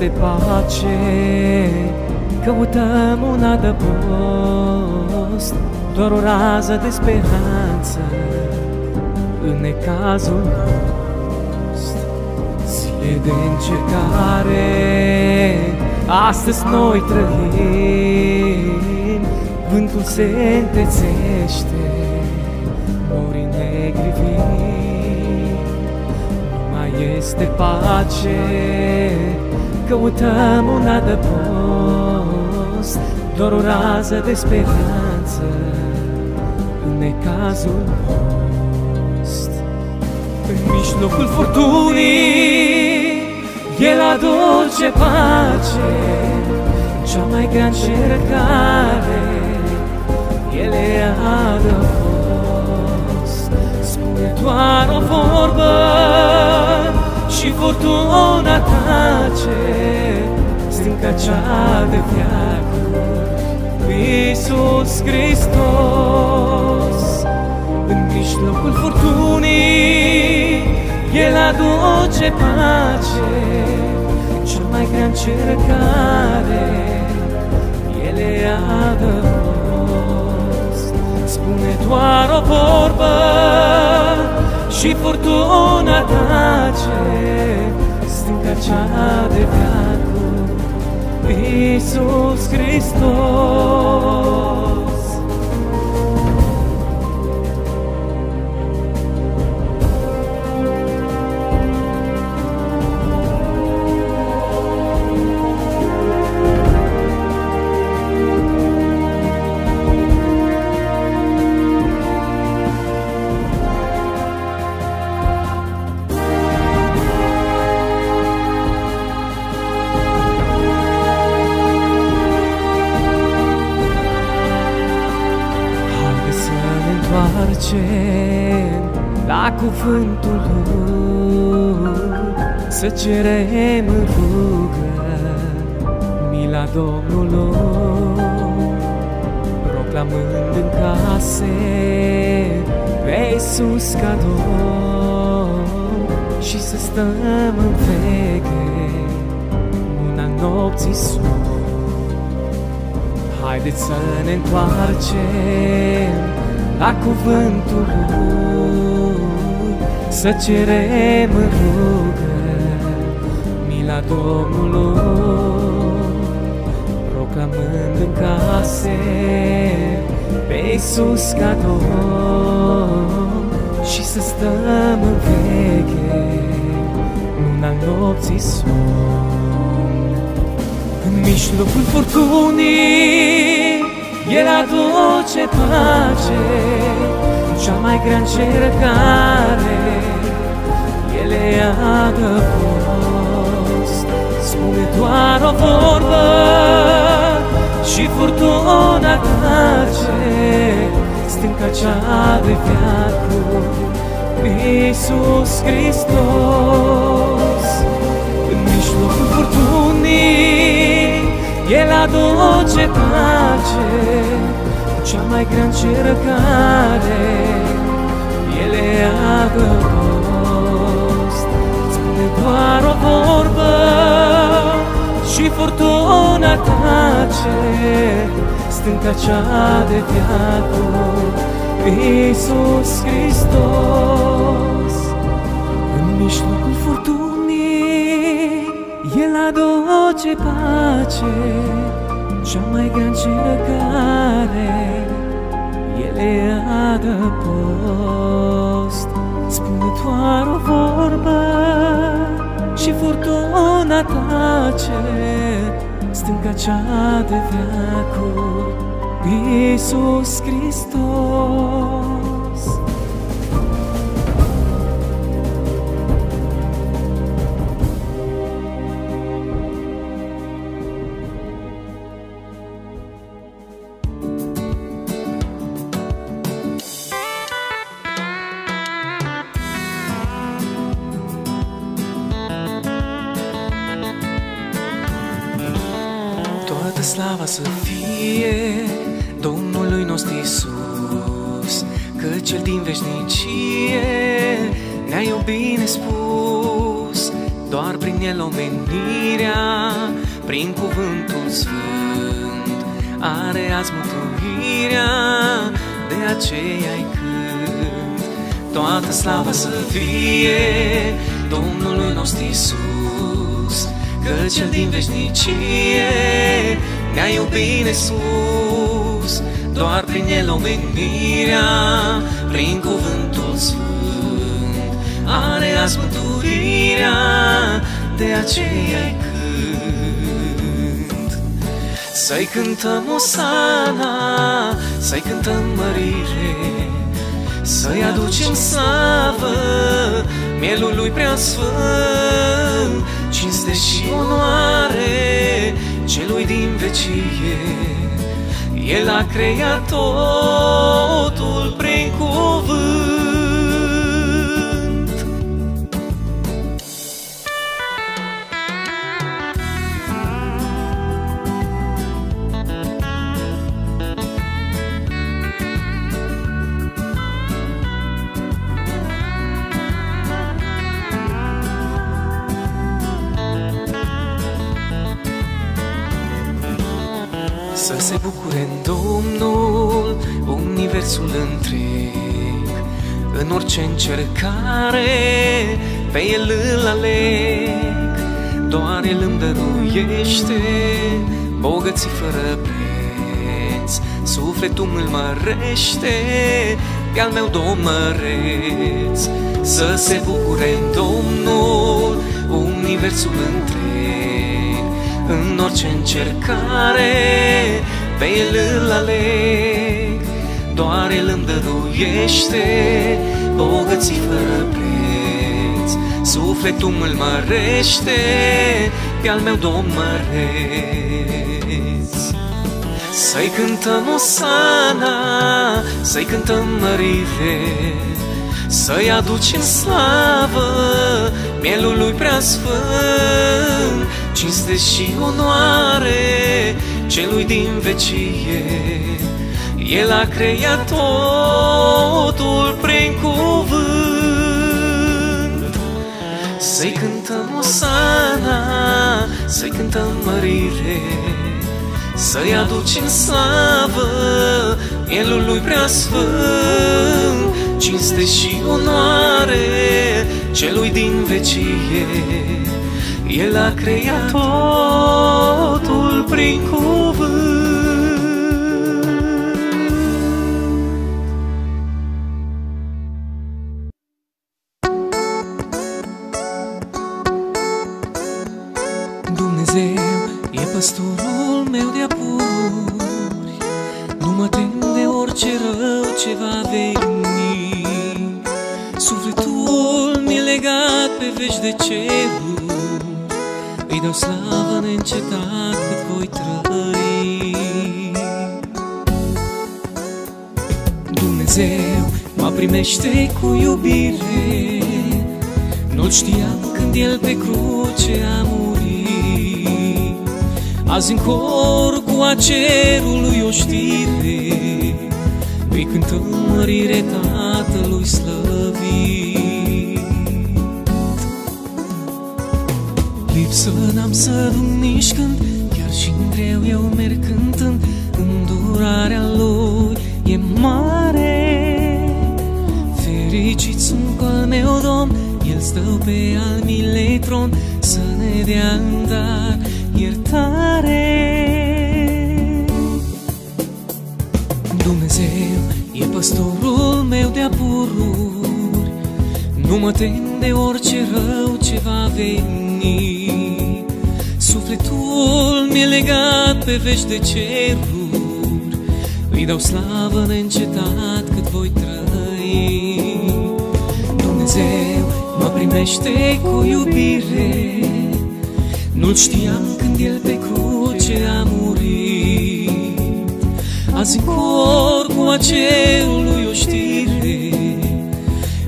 Mai este pace. Căutăm un adăpost Doar o rază de speranță. În necazul nostru Zile de încercare. Astăzi noi trăim Vântul se întețește Norii negri vin. Nu mai este pace Căutăm un adăpost Doar o rază de speranță în necazul most. În mijlocul furtunii, El aduce pace, în cea mai grea încercare, El e adăpost. Spune doar o vorbă și furtuna tace, stânca cea de viacuri, Iisus Hristos. În mijlocul furtunii, El aduce pace, cea mai grea încercare, El e adăpost. Spune doar o vorbă și furtuna tace, stânca cea de veacuri, Iisus Hristos. Întoarcem la cuvântul Lui. Să cerem în rugă mila Domnului Proclamând în case pe Iisus ca Domn. Și să stăm în veche una nopții somn Haideți să ne întoarcem la cuvântul Lui, să cerem în rugă mila Domnului, proclamând în case pe Iisus ca Domn și să stăm în veche luna nopții somn. În mijlocul furtunii El aduce pace În cea mai grea încercare. El e adăpost Spune doar o vorbă Și furtuna tace. Stânca cea de veacuri Iisus Hristos în mijlocul furtunii El aduce pace În cea mai grea încercare. El e adăpost Spune doar o vorbă Și furtuna tace. Stânca cea de viacuri Iisus Hristos în mijlocul furtunii, El aduce pace, cea mai grea încercare, El e adăpost. Spune doar o vorbă și furtuna tace, stânca cea de veacuri, Iisus Hristos. Veșnicie ne-a iubit nesus Doar prin el omenirea, prin cuvântul sfânt. Are azi mântuirea, de aceea ai cânt. Să-i cântăm Osana, să-i cântăm mărire Să-i aducem slavă mielul lui prea sfânt Cinste și onoare celui din vecie. El a creat totul prin cuvânt În orice încercare Pe El îl aleg. Doar El îmi dăruiește Bogății fără preț. Sufletul îl mărește Pe al meu Domn măreț Să se bucure în Domnul Universul întreg. În orice încercare Pe El îl aleg Doar El îmi dăruiește Bogății fără preț. Sufletul îl mărește Pe al meu Domn măreț. Să-i cântăm Osana Să-i cântăm mărire Să-i aducem slavă Mielului prea sfânt cinste și onoare celui din vecie. El a creat totul prin cuvânt. Să-i cântăm Osana, să-i cântăm mărire, să-i aducem slavă Mielului prea sfânt, cinste și onoare celui din vecie. El a creat totul prin cuvânt. Primește cu iubire. Nu-l știam când El pe cruce a murit. Azi în cor cu acerul lui o știre Îi cântăm mărire Tatălui slăvit. Lipsă n-am să nici când Chiar și în greu eu merg cântând Îndurarea lui milei tron Să ne dea în dar iertare. Dumnezeu e păstorul meu de apururi Nu mă tem de orice rău ce va veni. Sufletul mi-e legat pe veci de ceruri. Îi dau slavă neîncetat cât voi trăi. Dumnezeu mă primește cu iubire. Nu-l știam când El pe cruce a murit. Azi în cor cu acerului o știre.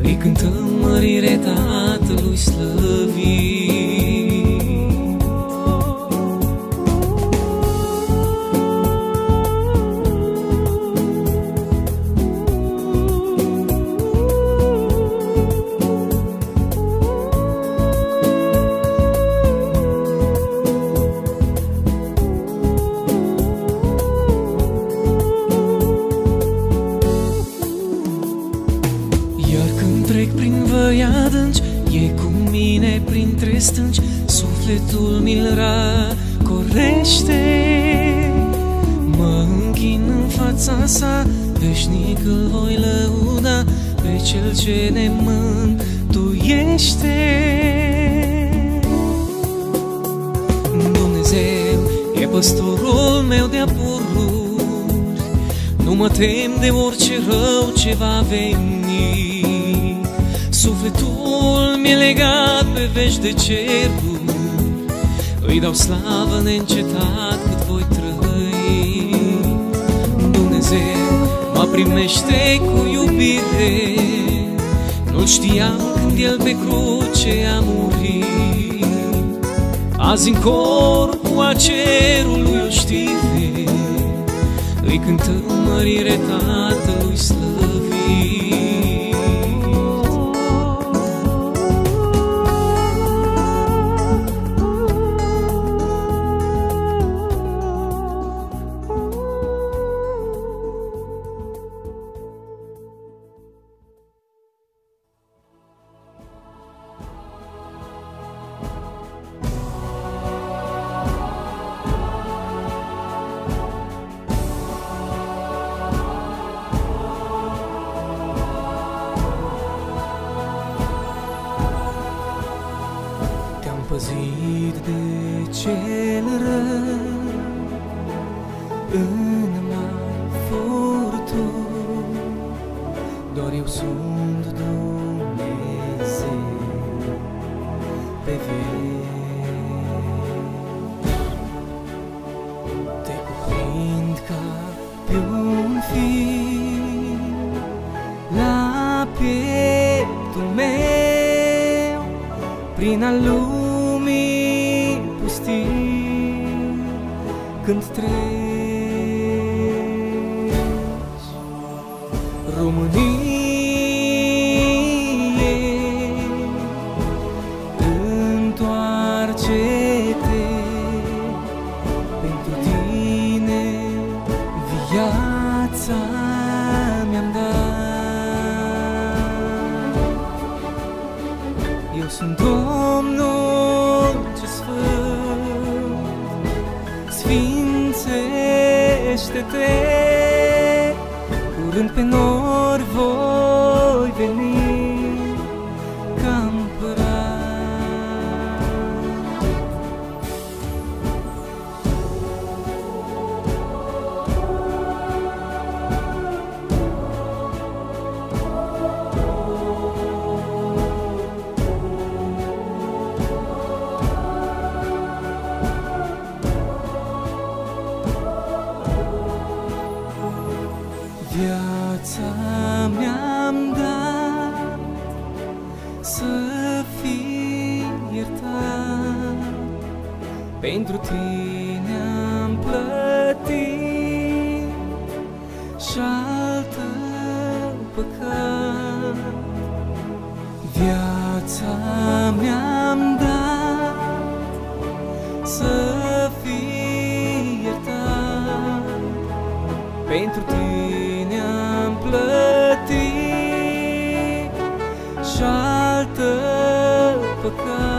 Îi cântăm mărire Tatălui Iar când trec prin văi adânci E cu mine printre stânci Sufletul mi-l racorește Mă închin în fața sa Veșnic îl voi lăuda Pe cel ce ne mântuiește. Dumnezeu e păstorul meu de apururi, nu mă tem de orice rău ce va veni. Sufletul mi-e legat pe veci de cerul Îi dau slavă neîncetat cât voi trăi. Dumnezeu mă primește cu iubire. Nu știam când El pe cruce a murit. Azi în corpul cerului o știre. Îi cântăm mărire Tatălui Slavă pentru tine am plătit și altă păcat.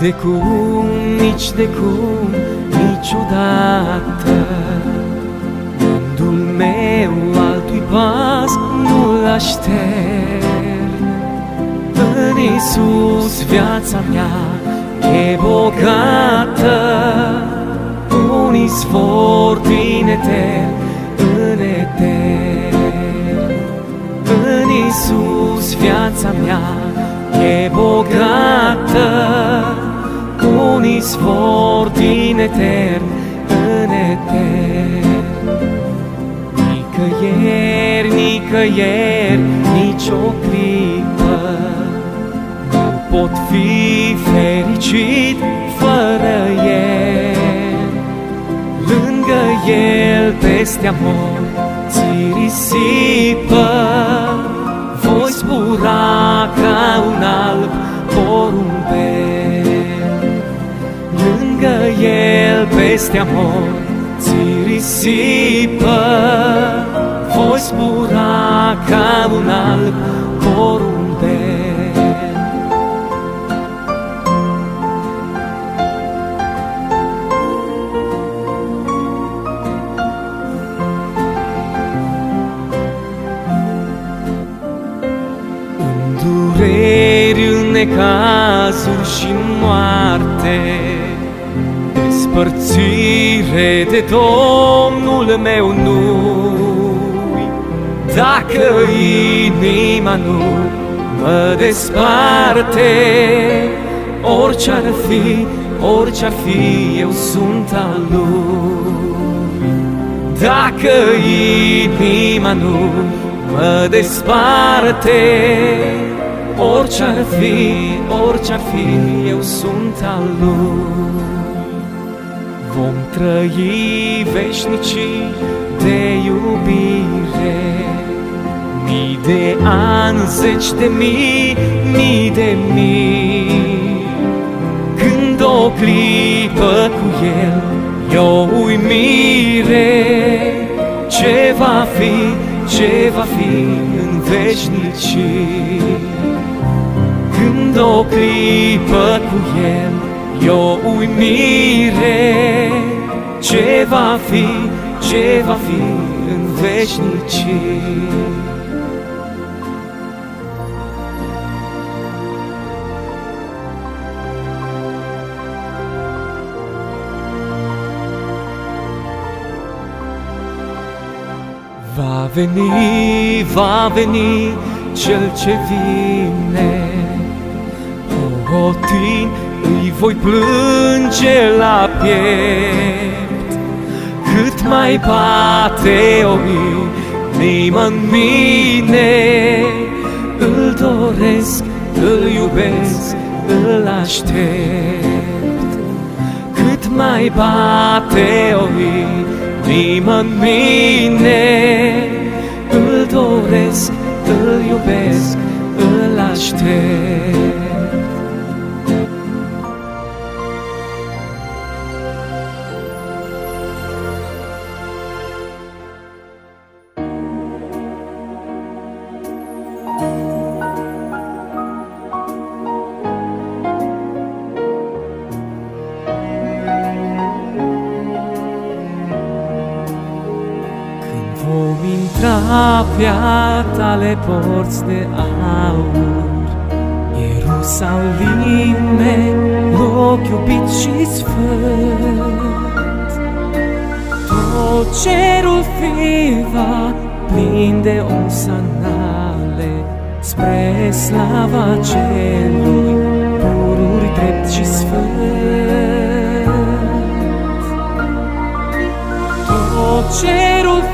De cum, nici de cum, niciodată. Gândul meu altui pas nu-l aștept. În Iisus viața mea e bogată. Un izvor din etern în etern În Iisus viața mea e bogată Un izvor din etern în etern. Nicăieri, nicăieri, nici o clipă Nu pot fi fericit fără el. Lângă el peste amor ți risipă. Voi zbura ca un alb el peste amor ți risipă. Voi zbura ca un alb porumbel În dureri, în necazuri și moarte Despărțire de Domnul meu nu Dacă inima nu mă desparte Orice-ar fi, orice-ar fi, eu sunt al lui. Dacă inima nu mă desparte Orice-ar fi, orice-ar fi, eu sunt al lui. Vom trăi veșnicii de iubire. Mii de ani, zeci de mii, mii de mii. Când o clipă cu el, e o uimire Ce va fi, ce va fi în veșnicii? Când o clipă cu el, e o uimire Ce va fi, ce va fi în veșnicii Va veni, va veni cel ce vine. Hotin îi voi plânge la piept Cât mai bate o inima în mine Îl doresc, îl iubesc, îl aștept. Cât mai bate o inima în mine Îl doresc, îl iubesc, îl aștept a tale porți de aur. Ierusalime, loc iubit și sfânt. Tot cerul fi va plin de osanale Spre slava celui pururi drept și sfânt. Tot cerul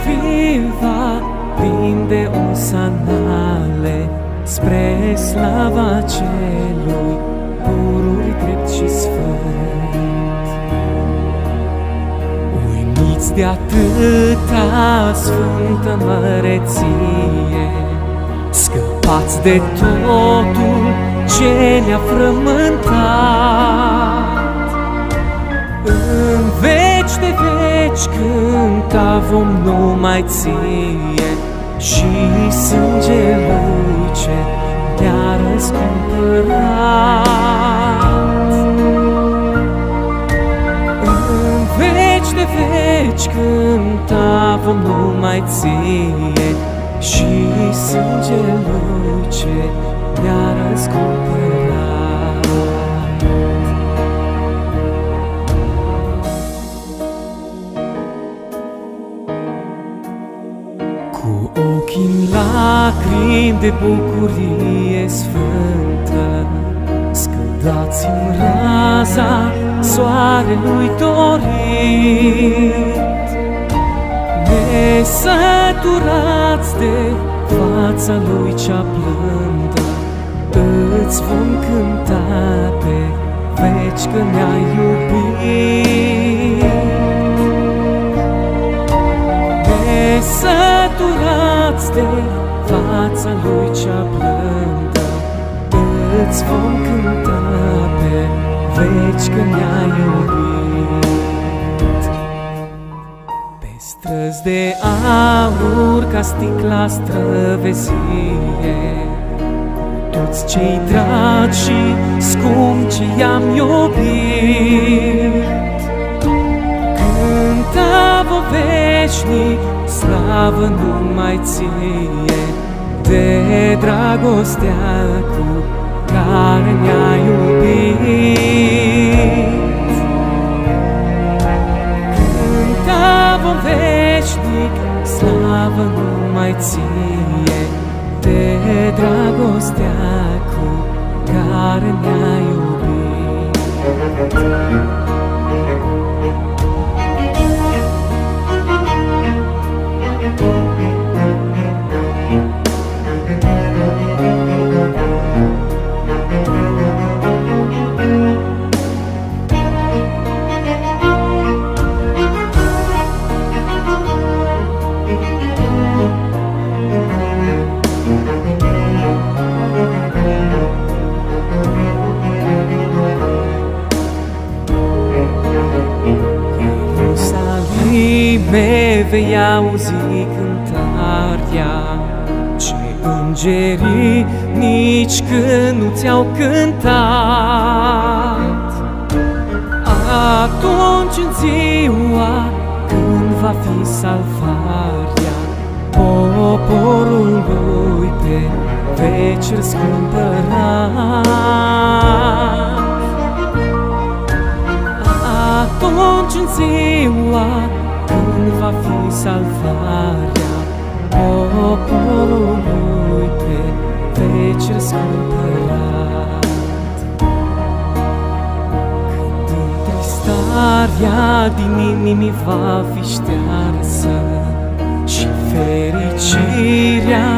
slava celui pururi drept și sfânt. Uimiți de atâta sfântă măreție, scăpați de totul ce ne-a frământat. În veci de veci cânta vom numai ție Și sângelui ce te-a răscumpărat. În veci de veci cânta vom numai ție Și sângelui ce te-a răscumpărat. Cu ochii în lacrimi de bucurie sfântă Scăldați-mi raza soarelui dorit. Nesăturați de fața lui cea blândă Îți vom cânta pe veci că ne-ai iubit. Nesăturați de fața lui cea blândă Îți vom cânta pe veci că ne-ai iubit. Pe străzi de aur ca sticla străvezie Toți cei dragi și scumpi ce i-am iubit. Cânta vă veșnic, slavă numai ție De dragostea cu care ne-a iubit. Cânta vă veșnic, slavă numai ție De dragostea cu care ne-a iubit vei auzi cântarea Ce îngerii nici când nu ți-au cântat. Atunci în ziua când va fi salvarea Poporului pe veci răscumpărat Atunci în ziua când va fi salvarea Poporului pe veci răscumpărat Când întristarea din inimii va fi ștearsă Și fericirea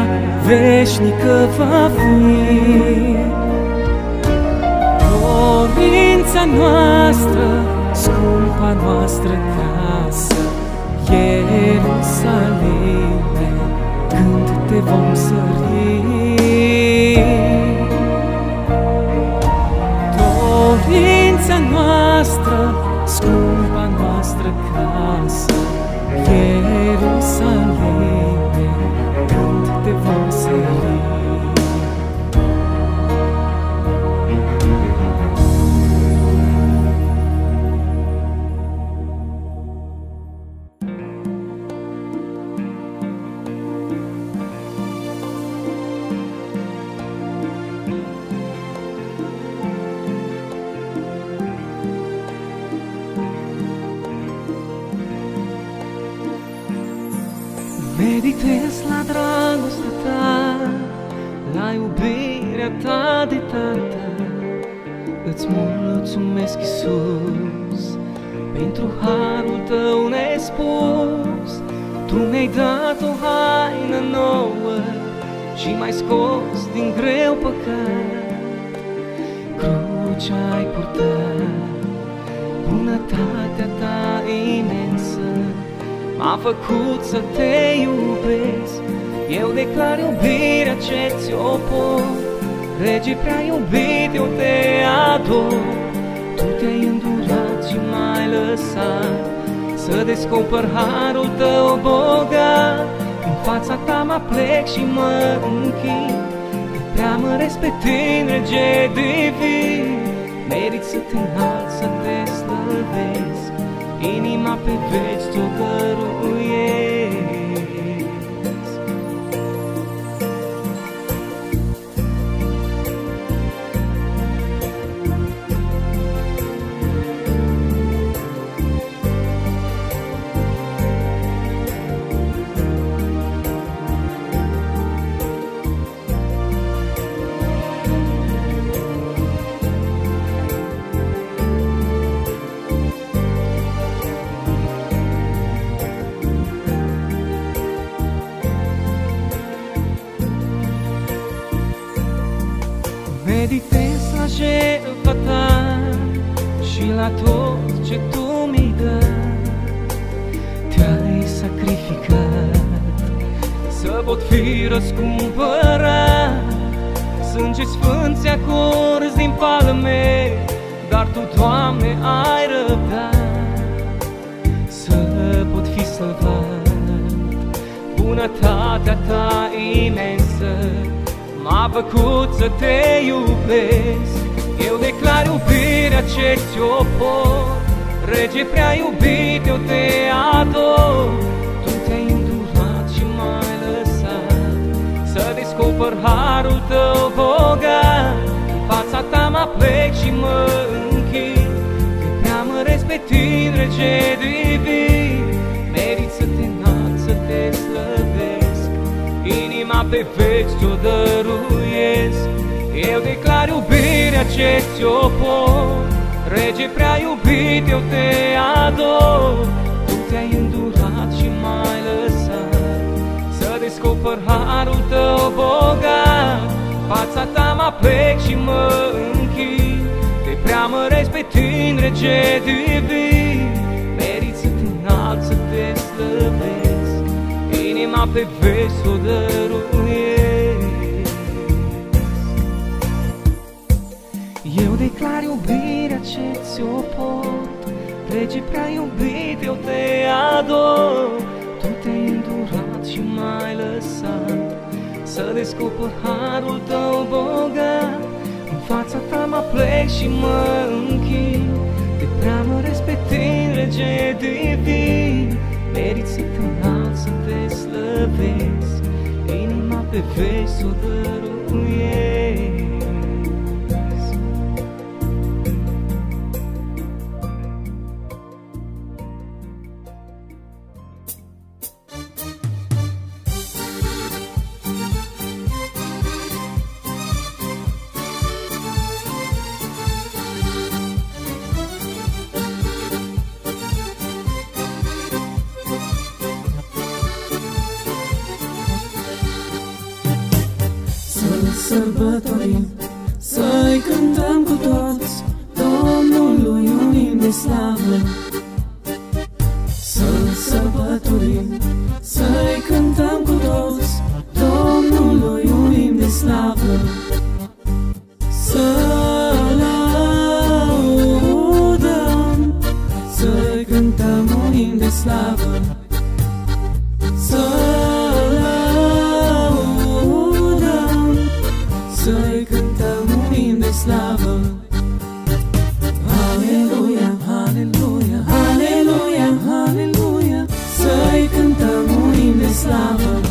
veșnică va fi Dorința noastră, scumpa noastră casă Ierusalime, când te vom sări. Dorința noastră, Eu declar iubirea ce ți-o pot Rege prea iubit, eu te ador. Tu te-ai îndurat și m-ai lăsat Să descoper harul tău bogat. În fața ta mă plec și mă închin Te preamăresc pe tine, rege divin. Merit să te înalți, să te slăvesc. Inima pe veci ți-o căruiesc cântăm un imn de slavă. Aleluia, aleluia, aleluia, aleluia, să-i cântăm un imn de slavă.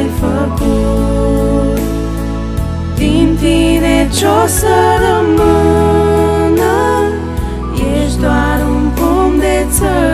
ai făcut. Din tine ce-o să rămână? Ești doar un pom de țări.